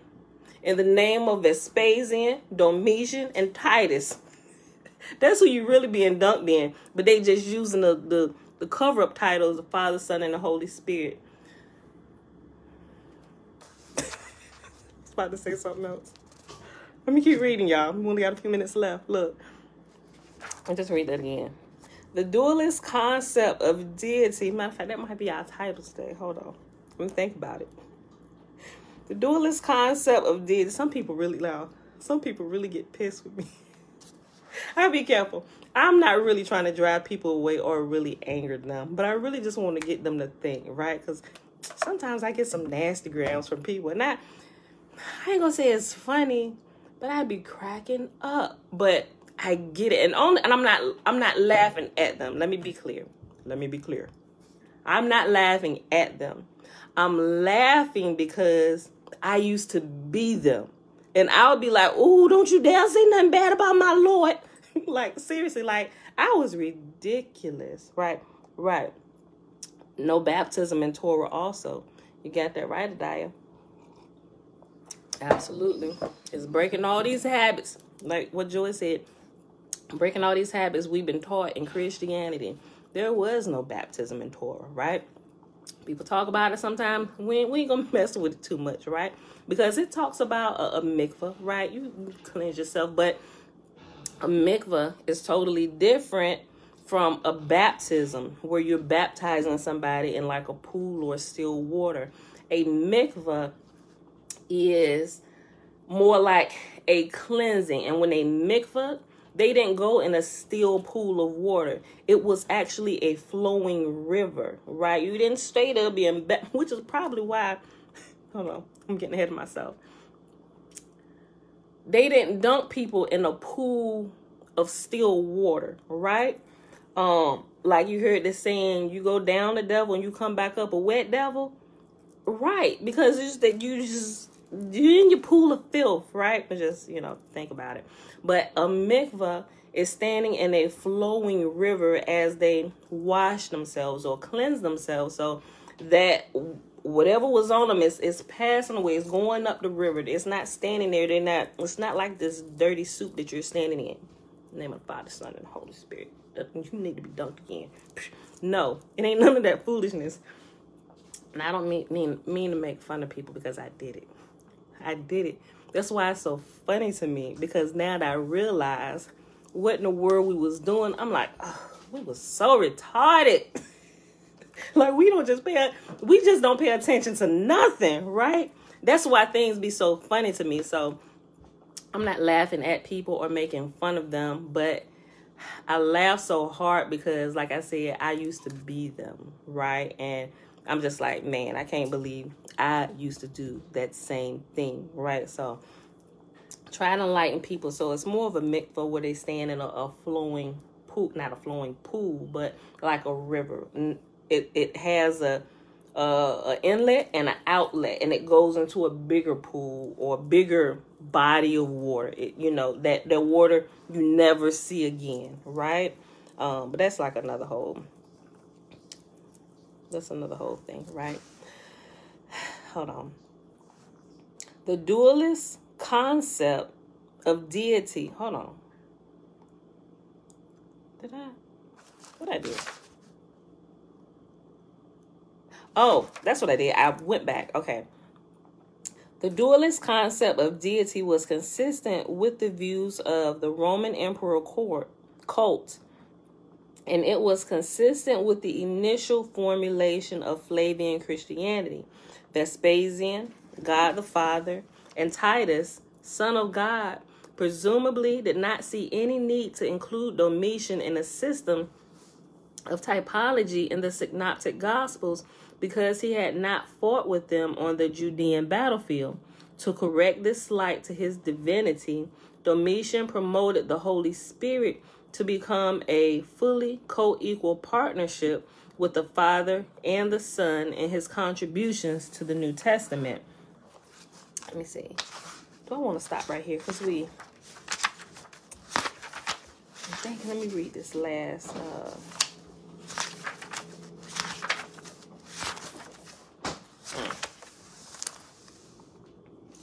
In the name of Vespasian, Domitian, and Titus. <laughs> That's who you really being dunked in. But they just using the, the, the cover-up titles of Father, Son, and the Holy Spirit. <laughs> I was about to say something else. Let me keep reading, y'all. We only got a few minutes left. Look. I'll just read that again. The dualist concept of deity, matter of fact, that might be our title today. Hold on. Let me think about it. The dualist concept of deity, some people really loud. Some people really get pissed with me. <laughs> I'll be careful. I'm not really trying to drive people away or really anger them, but I really just want to get them to think, right? Because sometimes I get some nasty grams from people. And I, I ain't gonna say it's funny, but I'd be cracking up. But I get it, and only, and I'm not, I'm not laughing at them. Let me be clear. Let me be clear. I'm not laughing at them. I'm laughing because I used to be them, and I would be like, "Oh, don't you dare say nothing bad about my Lord." <laughs> like seriously, like I was ridiculous. Right, right. No baptism in Torah. Also, you got that right, Adia. Absolutely. It's breaking all these habits. Like what Joy said, breaking all these habits we've been taught in Christianity. There was no baptism in Torah, right? People talk about it sometimes. We, we ain't gonna <laughs> mess with it too much, right? Because it talks about a, a mikvah, right? You cleanse yourself, but a mikvah is totally different from a baptism where you're baptizing somebody in like a pool or still water. A mikvah is more like a cleansing. And when they mikvah, they didn't go in a still pool of water. It was actually a flowing river, right? You didn't stay there being, <laughs> which is probably why, <laughs> hold on, I'm getting ahead of myself. They didn't dunk people in a pool of still water, right? Um, like you heard the saying, you go down the devil and you come back up a wet devil. Right, because it's that you just in your pool of filth, right? But just you know, think about it. But a mikvah is standing in a flowing river as they wash themselves or cleanse themselves, so that whatever was on them is is passing away. It's going up the river. It's not standing there. They're not. It's not like this dirty soup that you're standing in. in name of the Father, Son, and the Holy Spirit. You need to be dunked again. No, it ain't none of that foolishness. And I don't mean mean mean to make fun of people because I did it. I did it. That's why it's so funny to me because now that I realize what in the world we was doing, I'm like, oh, we was so retarded. <laughs> like we don't just pay we just don't pay attention to nothing, right? That's why things be so funny to me. So I'm not laughing at people or making fun of them, but I laugh so hard because like I said, I used to be them, right? And I'm just like, man, I can't believe I used to do that same thing, right? So trying to lighten people. So it's more of a mix for where they stand in a, a flowing pool, not a flowing pool, but like a river. It it has a uh, an inlet and an outlet, and it goes into a bigger pool or bigger body of water. It, you know that that water you never see again, right? Um, but that's like another whole. That's another whole thing, right? <sighs> Hold on. The dualist concept of deity. Hold on. Did I? What I do? Oh, that's what I did. I went back. Okay. The dualist concept of deity was consistent with the views of the Roman emperor court, cult, and it was consistent with the initial formulation of Flavian Christianity. Vespasian, God the Father, and Titus, Son of God, presumably did not see any need to include Domitian in a system of typology in the Synoptic Gospels because he had not fought with them on the Judean battlefield. To correct this slight to his divinity, Domitian promoted the Holy Spirit to become a fully co equal partnership with the Father and the Son in his contributions to the New Testament. Let me see. Do I want to stop right here? Because we. I think, let me read this last. Uh,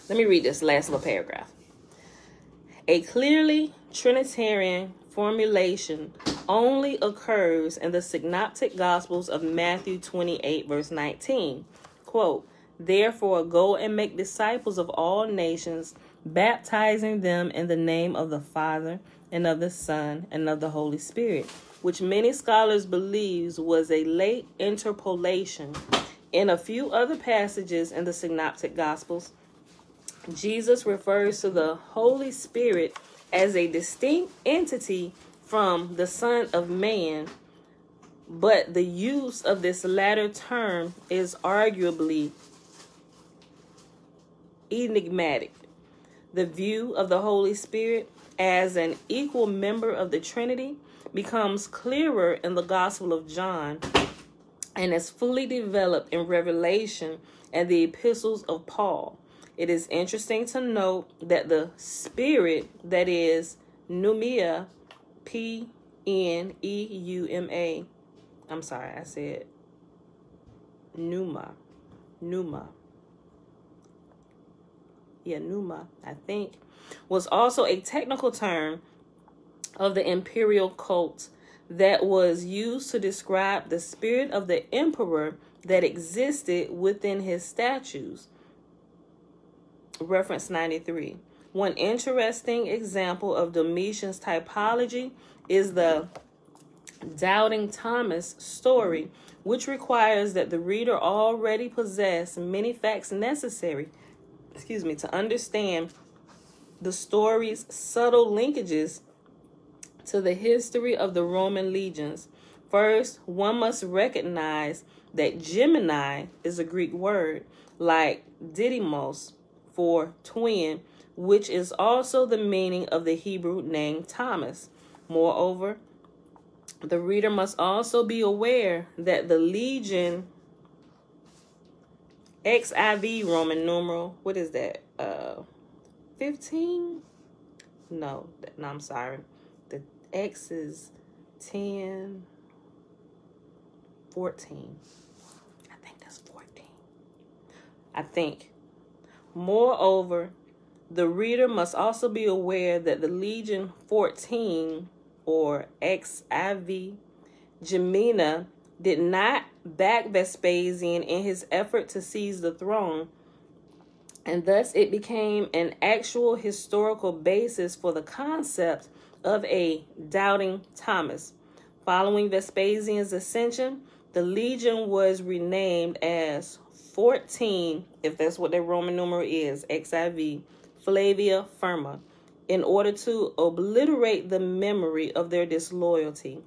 Let me read this last little paragraph. A clearly Trinitarian formulation only occurs in the synoptic gospels of Matthew 28, verse 19. Quote, Therefore, go and make disciples of all nations, baptizing them in the name of the Father, and of the Son, and of the Holy Spirit, which many scholars believes was a late interpolation in a few other passages in the synoptic gospels Jesus refers to the Holy Spirit as a distinct entity from the Son of Man, but the use of this latter term is arguably enigmatic. The view of the Holy Spirit as an equal member of the Trinity becomes clearer in the Gospel of John and is fully developed in Revelation and the epistles of Paul. It is interesting to note that the spirit that is Pneuma, P N E U M A. I'm sorry, I said Pneuma. Pneuma. Yeah, Pneuma, I think, was also a technical term of the imperial cult that was used to describe the spirit of the emperor that existed within his statues reference 93. One interesting example of Domitian's typology is the Doubting Thomas story, which requires that the reader already possess many facts necessary, excuse me, to understand the story's subtle linkages to the history of the Roman legions. First, one must recognize that Gemini is a Greek word, like Didymos, for twin, which is also the meaning of the Hebrew name Thomas. Moreover, The reader must also be aware that the legion XIV Roman numeral, what is that? Uh 15? No, no, I'm sorry. The X is 10 14. I think that's 14. I think. Moreover, the reader must also be aware that the Legion 14 or XIV Gemina did not back Vespasian in his effort to seize the throne, and thus it became an actual historical basis for the concept of a doubting Thomas. Following Vespasian's ascension, the legion was renamed as 14, if that's what their Roman numeral is, XIV, Flavia Firma, in order to obliterate the memory of their disloyalty.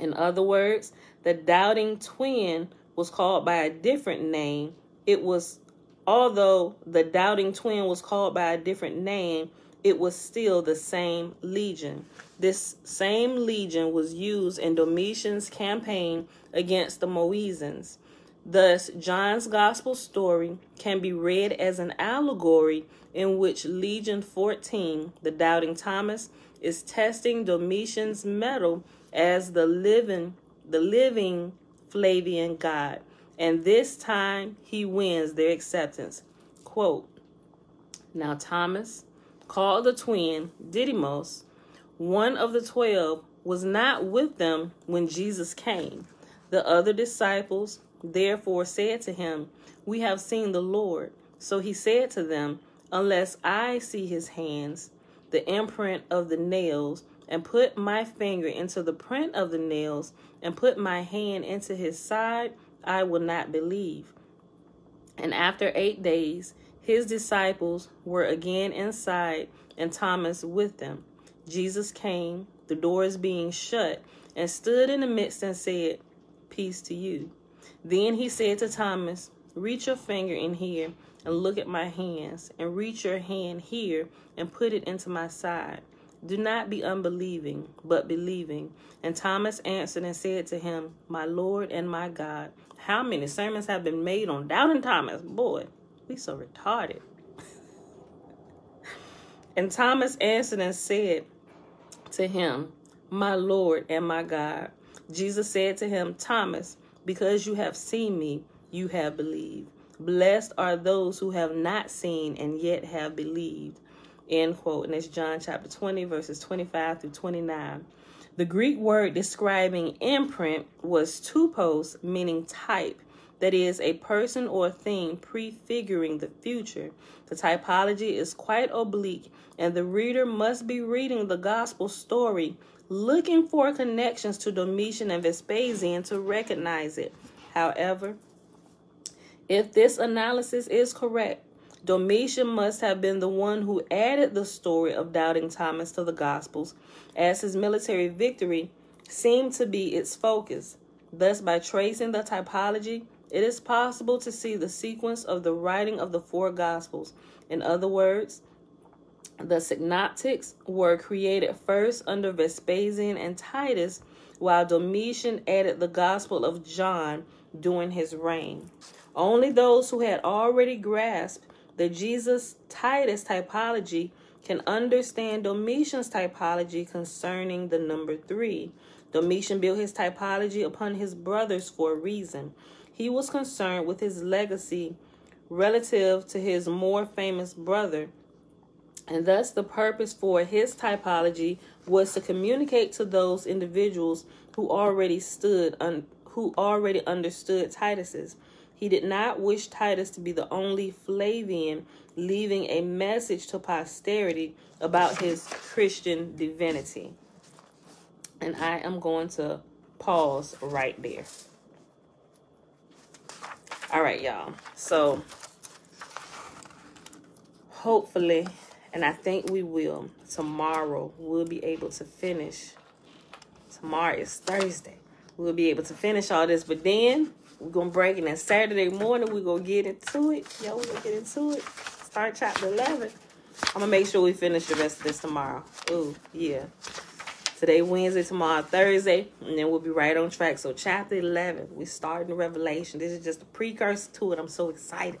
In other words, the doubting twin was called by a different name. It was, although the doubting twin was called by a different name, it was still the same legion. This same legion was used in Domitian's campaign against the Moesians. Thus, John's gospel story can be read as an allegory in which Legion 14, the doubting Thomas, is testing Domitian's mettle as the living the living Flavian God. And this time he wins their acceptance. Quote Now Thomas, called the twin Didymus, one of the twelve, was not with them when Jesus came. The other disciples therefore said to him, We have seen the Lord. So he said to them, Unless I see his hands, the imprint of the nails, and put my finger into the print of the nails, and put my hand into his side, I will not believe. And after eight days, his disciples were again inside, and Thomas with them. Jesus came, the doors being shut, and stood in the midst and said, Peace to you. Then he said to Thomas, Reach your finger in here and look at my hands, and reach your hand here and put it into my side. Do not be unbelieving, but believing. And Thomas answered and said to him, My Lord and my God. How many sermons have been made on doubting Thomas? Boy, we so retarded. <laughs> and Thomas answered and said to him, My Lord and my God. Jesus said to him, Thomas, because you have seen me, you have believed. Blessed are those who have not seen and yet have believed. End quote. And it's John chapter 20, verses 25 through 29. The Greek word describing imprint was tupos, meaning type, that is, a person or thing prefiguring the future. The typology is quite oblique, and the reader must be reading the gospel story, looking for connections to Domitian and Vespasian to recognize it. However, if this analysis is correct, Domitian must have been the one who added the story of doubting Thomas to the Gospels, as his military victory seemed to be its focus. Thus, by tracing the typology, it is possible to see the sequence of the writing of the four Gospels. In other words, the synoptics were created first under Vespasian and Titus, while Domitian added the Gospel of John during his reign. Only those who had already grasped the Jesus Titus typology can understand Domitian's typology concerning the number three. Domitian built his typology upon his brothers for a reason. He was concerned with his legacy relative to his more famous brother, and thus the purpose for his typology was to communicate to those individuals who already stood un- who already understood Titus's. He did not wish Titus to be the only Flavian leaving a message to posterity about his Christian divinity. And I am going to pause right there. All right, y'all. So hopefully, and I think we will, tomorrow we'll be able to finish. Tomorrow is Thursday. We'll be able to finish all this, but then we're gonna break it in Saturday morning. We're gonna get into it. Yo, we're gonna get into it. Start chapter 11. I'm gonna make sure we finish the rest of this tomorrow. Ooh, yeah. Today, Wednesday, tomorrow, Thursday, and then we'll be right on track. So, chapter 11, we start in Revelation. This is just a precursor to it. I'm so excited.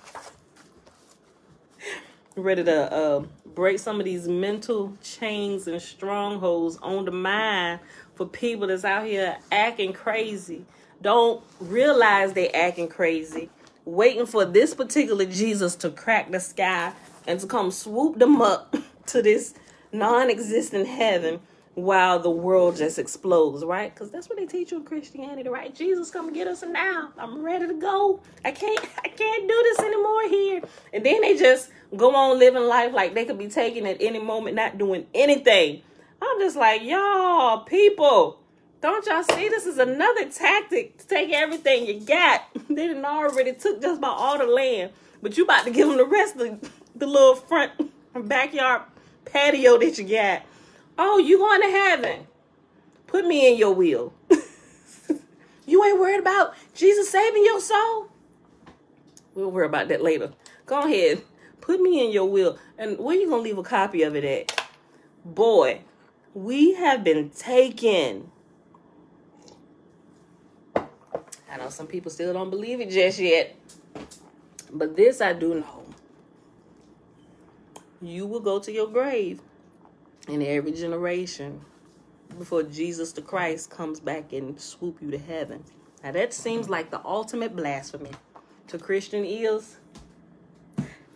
<laughs> Ready to uh, break some of these mental chains and strongholds on the mind for people that's out here acting crazy. Don't realize they acting crazy. Waiting for this particular Jesus to crack the sky and to come swoop them up <laughs> to this non-existent heaven while the world just explodes, right? Because that's what they teach you in Christianity, right? Jesus, come get us now. I'm ready to go. I can't, <laughs> I can't do this anymore here. And then they just go on living life like they could be taken at any moment, not doing anything. I'm just like, y'all, people, don't y'all see this is another tactic to take everything you got? <laughs> they didn't already took just about all the land, but you about to give them the rest of the little front <laughs> backyard patio that you got Oh, you going to heaven. Put me in your will. <laughs> you ain't worried about Jesus saving your soul? We'll worry about that later. Go ahead. Put me in your will. And where you going to leave a copy of it at? Boy, we have been taken. I know some people still don't believe it just yet. But this I do know. You will go to your grave in every generation before Jesus the Christ comes back and swoop you to heaven. Now that seems like the ultimate blasphemy to Christian ears.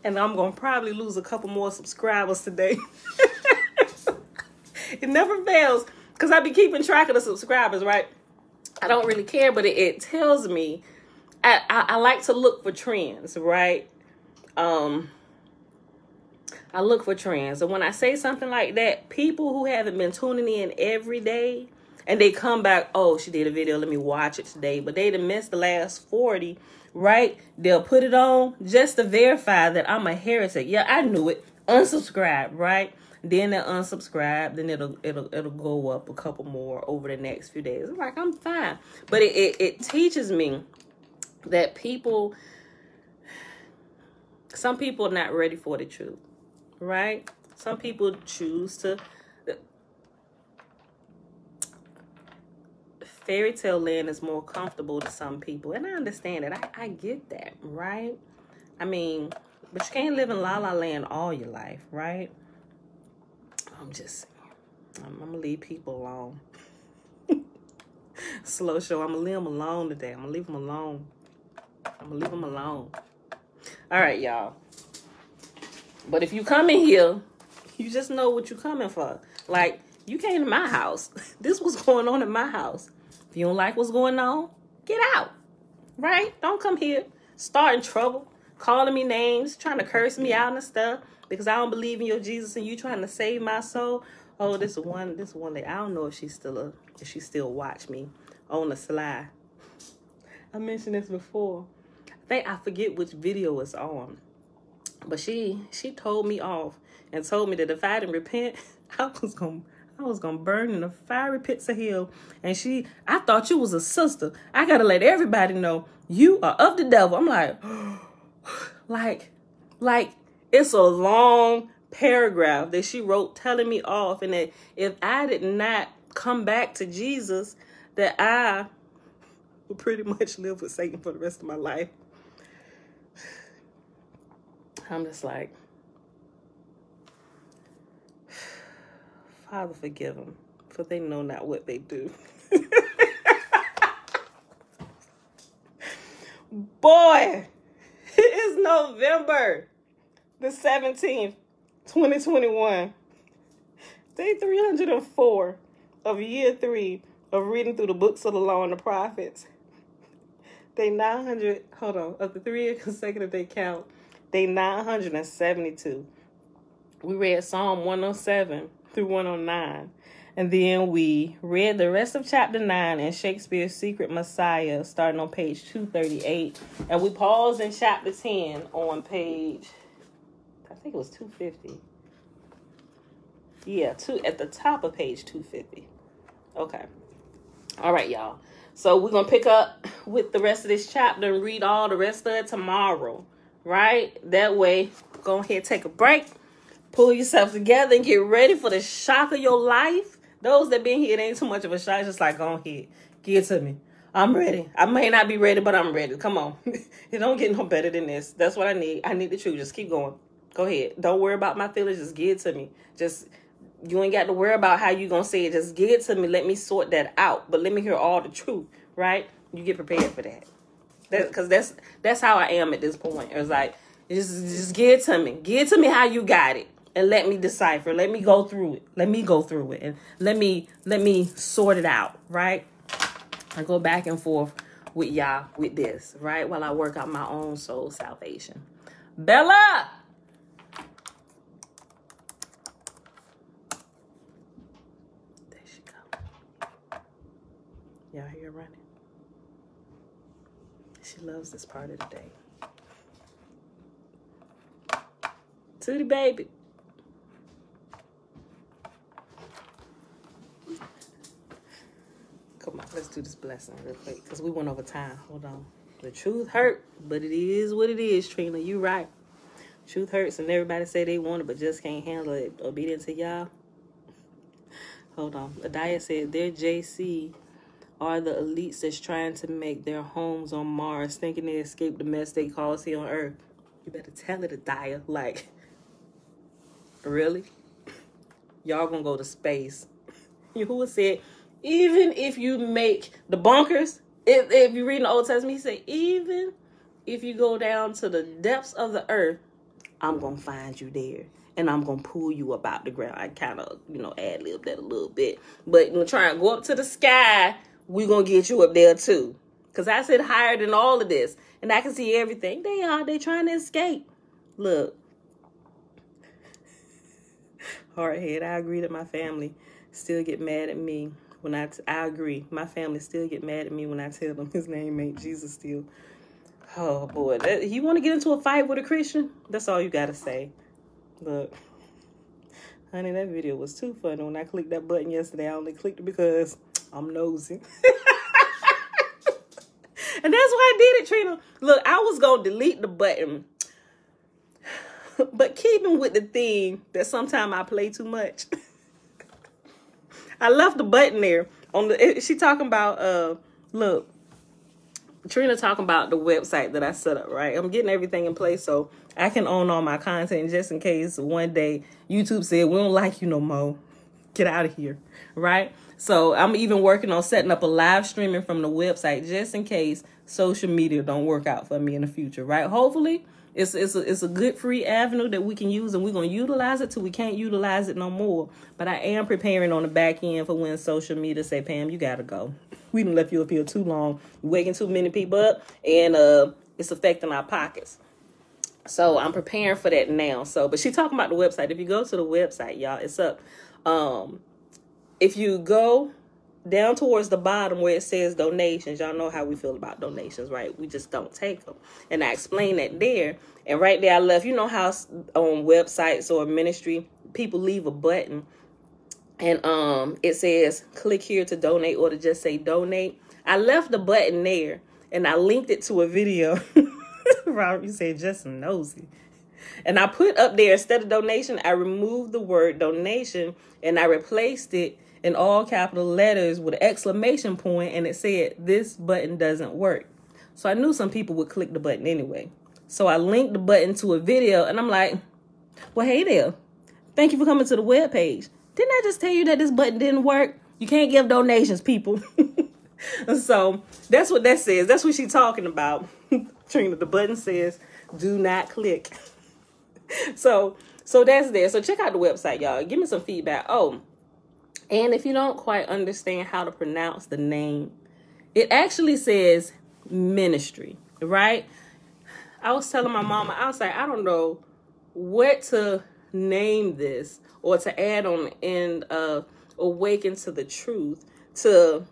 And I'm going to probably lose a couple more subscribers today. <laughs> it never fails because I be keeping track of the subscribers, right? I don't really care, but it, it tells me I, I, I like to look for trends, right? Um, I look for trends. And when I say something like that, people who haven't been tuning in every day and they come back, oh, she did a video, let me watch it today. But they done missed the last 40, right? They'll put it on just to verify that I'm a heretic. Yeah, I knew it. Unsubscribe, right? Then they unsubscribe, then it'll it'll it'll go up a couple more over the next few days. I'm like, I'm fine. But it, it, it teaches me that people some people are not ready for the truth right? Some people choose to. Fairy tale land is more comfortable to some people, and I understand it. I, I get that, right? I mean, but you can't live in La La Land all your life, right? I'm just I'm, I'm gonna leave people alone. <laughs> Slow show. I'm gonna leave them alone today. I'm gonna leave them alone. I'm gonna leave them alone. All right, y'all. But if you come in here, you just know what you're coming for. Like, you came to my house. <laughs> This was going on in my house. If you don't like what's going on, get out. Right? Don't come here starting trouble, calling me names, trying to curse me out and stuff because I don't believe in your Jesus and you trying to save my soul. Oh, this one, this one that I don't know if she's still a, if she still watch me on the slide. I mentioned this before. I think I forget which video it's on. But she she told me off and told me that if I didn't repent, <laughs> I was gonna I was gonna burn in the fiery pits of hell. And she I thought you was a sister. I gotta let everybody know you are of the devil. I'm like, <gasps> like, like it's a long paragraph that she wrote telling me off and that if I did not come back to Jesus, that I would <laughs> pretty much live with Satan for the rest of my life. I'm just like, Father, forgive them, for they know not what they do. <laughs> Boy, it is November the 17th, 2021. Day 304 of year three of reading through the books of the law and the prophets. Day 900, hold on, of the three <laughs> consecutive day count Day 972. We read Psalm 107 through 109. And then we read the rest of chapter 9 in Shakespeare's Secret Messiah, starting on page 238. And we paused in chapter 10 on page, I think it was 250. Yeah, two at the top of page 250. Okay. All right, y'all. So we're going to pick up with the rest of this chapter and read all the rest of it tomorrow right? That way, go ahead, take a break, pull yourself together, and get ready for the shock of your life Those that been here, it ain't too much of a. It's just like, go ahead. Give it to me. I'm ready. I may not be ready, but I'm ready. Come on. <laughs> it don't get no better than this. That's what I need. I need the truth. Just keep going. Go ahead. Don't worry about my feelings. Just give it to me. Just you ain't got to worry about how you gonna say it. Just give it to me. Let me sort that out. But let me hear all the truth. Right? You get prepared for that. That because that's that's how I am at this point. It's like just just give it to me. Give it to me how you got it. And let me decipher. Let me go through it. Let me go through it. And let me let me sort it out. Right? I go back and forth with y'all with this, right? While I work out my own soul salvation. Bella! There she go. Y'all hear running? She loves this part of the day. Tootie baby. Come on, let's do this blessing real quick because we went over time. Hold on. The truth hurt, but it is what it is, Trina. You right. Truth hurts, and everybody say they want it, but just can't handle it. Obedient to y'all. Hold on. Adia said their JC are the elites that's trying to make their homes on Mars, thinking they escaped the mess they caused here on Earth. You better tell it, Adia. Like, really? Y'all gonna go to space. <laughs> Yahuwah said, even if you make the bunkers, if, if you read the Old Testament, he said, even if you go down to the depths of the earth, I'm gonna find you there. And I'm gonna pull you up out the ground. I kind of, you know, ad lib that a little bit. But you know, try and go up to the sky, we gonna get you up there too. Cause I said higher than all of this. And I can see everything. They are, they trying to escape. Look. <laughs> Hardhead, I agree that my family still get mad at me when I, I agree. My family still get mad at me when I tell them <laughs> his name ain't Jesus still. Oh boy, that, you want to get into a fight with a Christian? That's all you gotta say. Look, honey, that video was too funny. When I clicked that button yesterday, I only clicked it because I'm nosy. <laughs> and that's why I did it, Trina. Look, I was gonna delete the button, but keeping with the theme that sometimes I play too much. <laughs> I left the button there on the. She talking about uh look. Trina talking about the website that I set up, right? I'm getting everything in place so I can own all my content just in case one day YouTube said we don't like you no more. Get out of here, right? So I'm even working on setting up a live streaming from the website just in case social media don't work out for me in the future, right? Hopefully it's it's a, it's a good free avenue that we can use, and we're gonna utilize it till we can't utilize it no more. But I am preparing on the back end for when social media say, "Pam, you gotta go. We didn't left you up here too long, waking too many people up, and uh, it's affecting our pockets." So I'm preparing for that now. So, but she talking about the website. If you go to the website, y'all, it's up. Um, if you go down towards the bottom where it says donations, y'all know how we feel about donations, right? We just don't take them. And I explained that there. And right there, I left, you know how on websites or ministry, people leave a button and um it says click here to donate or to just say donate. I left the button there and I linked it to a video. <laughs> Robert, you said just nosy. And I put up there instead of donation, I removed the word donation and I replaced it in all capital letters with an exclamation point and it said this button doesn't work. So I knew some people would click the button anyway. So I linked the button to a video and I'm like, well, hey there. Thank you for coming to the web page. Didn't I just tell you that this button didn't work? You can't give donations, people. <laughs> so that's what that says. That's what she's talking about. <laughs> Trina, the button says do not click. <laughs> so so that's there. So check out the website, y'all. Give me some feedback. Oh, and if you don't quite understand how to pronounce the name, it actually says ministry, right? I was telling my mama, I was like, I don't know what to name this or to add on the end of awaken to the truth to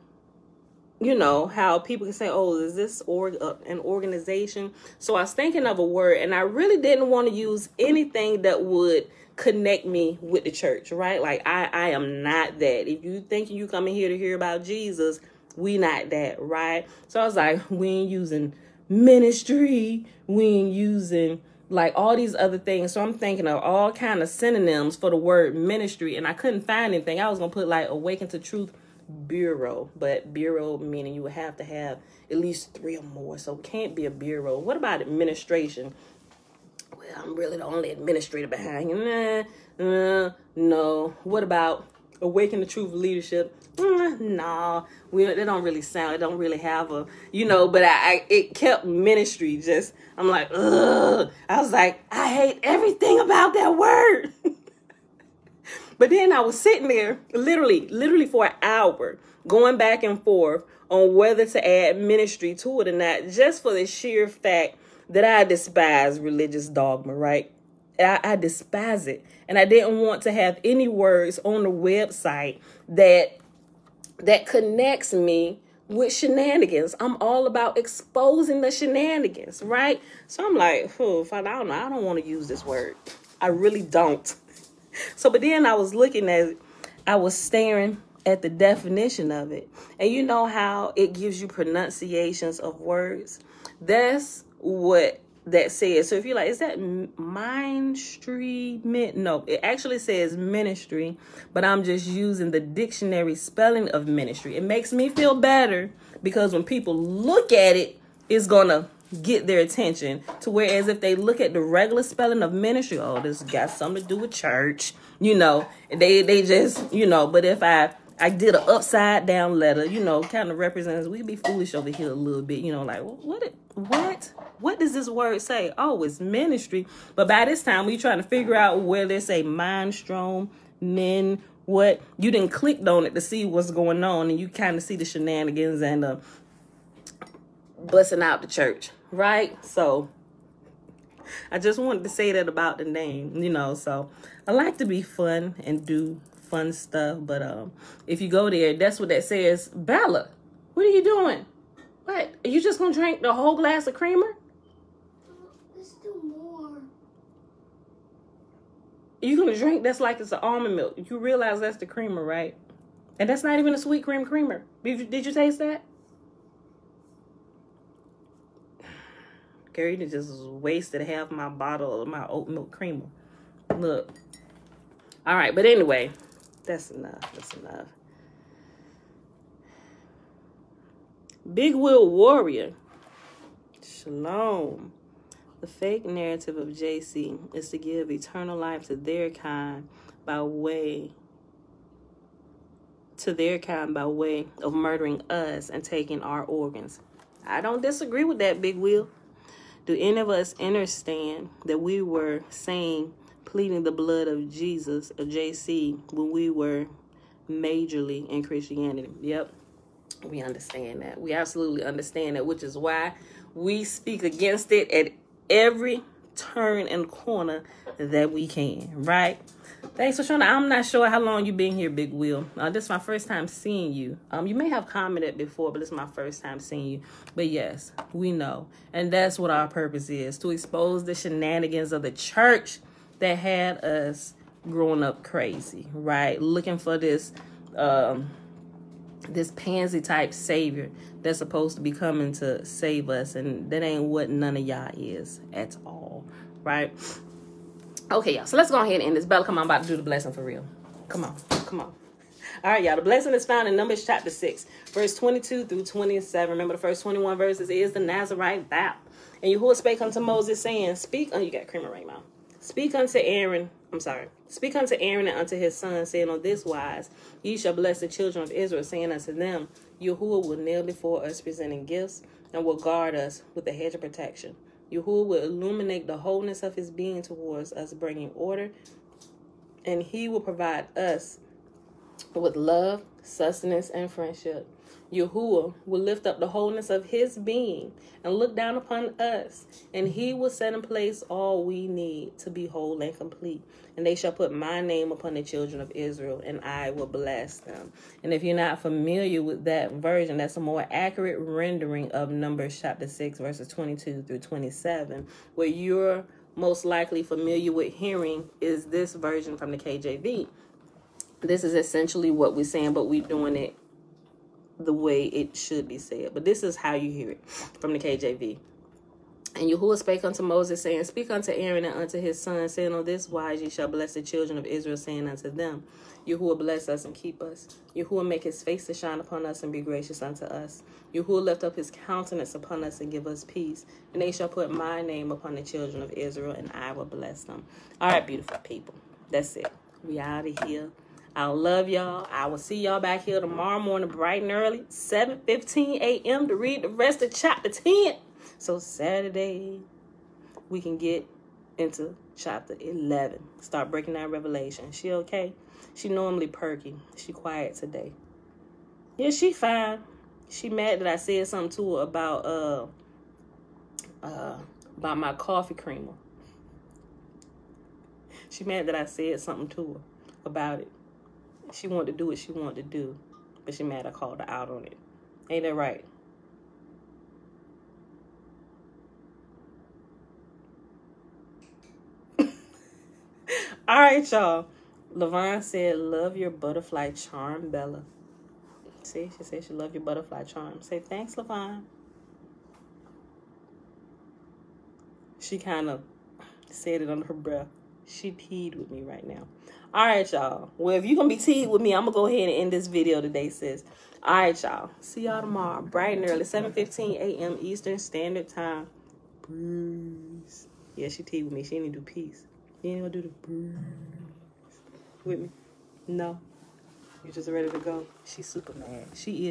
you know how people can say oh is this uh, an organization so i was thinking of a word and i really didn't want to use anything that would connect me with the church, right? Like I, I am not that. If you think you coming here to hear about Jesus, we not that, right? So I was like, <laughs> we ain't using ministry, we ain't using like all these other things. So I'm thinking of all kind of synonyms for the word ministry, and I couldn't find anything. I was gonna put like awaken to truth bureau, but bureau meaning you would have to have at least three or more. So can't be a bureau. What about administration? I'm really the only administrator behind you. Nah, no. What about awaken the truth of leadership? Nah, we they don't really sound. It don't really have a you know. But I, I it kept ministry. Just I'm like, ugh. I was like, I hate everything about that word. <laughs> but then I was sitting there, literally, literally for an hour, going back and forth on whether to add ministry to it or not, just for the sheer fact that I despise religious dogma, right? I, I despise it. And I didn't want to have any words on the website that that connects me with shenanigans. I'm all about exposing the shenanigans, right? So I'm like, oh, I don't know. I don't want to use this word. I really don't. <laughs> So, but then I was looking at I was staring at the definition of it. And you know how it gives you pronunciations of words? That's what that says. So if you're like, is that ministry? No, it actually says ministry, but I'm just using the dictionary spelling of ministry. It makes me feel better because when people look at it, it's gonna get their attention. To whereas if they look at the regular spelling of ministry, oh, this got something to do with church, you know, they they just you know. But if I I did an upside down letter, you know, kind of represents we be foolish over here a little bit, you know, like what what what does this word say? Oh, it's ministry. But by this time, we trying to figure out where they say mind strong men what you didn't click on it to see what's going on and you kind of see the shenanigans and uh busting out the church right so i just wanted to say that about the name you know so i like to be fun and do fun stuff. But um, if you go there, that's what that says. Bella, what are you doing? What? Are you just gonna drink the whole glass of creamer? Let's do more. You gonna drink that's like it's an almond milk. You realize that's the creamer, right? And that's not even a sweet cream creamer. Did you, did you taste that? Gary just wasted half my bottle of my oat milk creamer. Look. All right, but anyway, that's enough. That's enough. Big Will Warrior. Shalom. The fake narrative of JC is to give eternal life to their kind by way to their kind by way of murdering us and taking our organs. I don't disagree with that, Big Will. Do any of us understand that we were saying pleading the blood of Jesus, of JC, when we were majorly in Christianity. Yep, we understand that. We absolutely understand that, which is why we speak against it at every turn and corner that we can, right? Thanks for showing. I'm not sure how long you've been here, Big Will. Uh, this is my first time seeing you. Um, you may have commented before, but it's my first time seeing you. But yes, we know, and that's what our purpose is: to expose the shenanigans of the church that had us growing up crazy, right? Looking for this um this pansy type savior that's supposed to be coming to save us and that ain't what none of y'all is at all, right? Okay, y'all. So let's go ahead and end this. Bella, come on, I'm about to do the blessing for real. Come on, come on. All right, y'all. The blessing is found in Numbers chapter 6, verse 22 through 27. Remember, the first 21 verses is the Nazarite vow. And Yahuwah spake unto Moses, saying, Speak. Oh, you got creamer right now. Speak unto Aaron, I'm sorry, speak unto Aaron and unto his son, saying on this wise, Ye shall bless the children of Israel, saying unto them, Yahuwah will kneel before us, presenting gifts, and will guard us with a hedge of protection. Yahuwah will illuminate the wholeness of his being towards us, bringing order, and he will provide us with love, sustenance, and friendship. Yahuwah will lift up the wholeness of his being and look down upon us, and he will set in place all we need to be whole and complete. And they shall put my name upon the children of Israel, and I will bless them. And if you're not familiar with that version, that's a more accurate rendering of Numbers chapter 6, verses 22 through 27, where you're most likely familiar with hearing is this version from the KJV. This is essentially what we're saying, but we're doing it the way it should be said. But this is how you hear it from the KJV. And Yahuwah spake unto Moses, saying, Speak unto Aaron and unto his son, saying, On this wise ye shall bless the children of Israel, saying unto them, Yahuwah bless us and keep us. Yahuwah make his face to shine upon us and be gracious unto us. Yahuwah lift up his countenance upon us and give us peace. And they shall put my name upon the children of Israel, and I will bless them. All right, beautiful people. That's it. We out of here. I love y'all. I will see y'all back here tomorrow morning, bright and early, 7 15 a.m. to read the rest of chapter 10. So Saturday, we can get into chapter 11. Start breaking down Revelation. She okay? She normally perky. She quiet today. Yeah, she fine. She mad that I said something to her about uh uh about my coffee creamer. She mad that I said something to her about it. She wanted to do what she wanted to do, but she mad I called her out on it. Ain't that right? <laughs> All right, y'all. Lavon said, "Love your butterfly charm, Bella." See, she said she love your butterfly charm. Say thanks, Lavon. She kind of said it under her breath. She peed with me right now. All right, y'all. Well, if you're gonna be teed with me, I'm gonna go ahead and end this video today, sis. All right, y'all. See y'all tomorrow, bright and early, 7:15 a.m. Eastern Standard Time. Breeze. Yeah, she teed with me. She didn't do peace. You ain't gonna do the breeze with me? No. You're just ready to go? She's super mad. She is.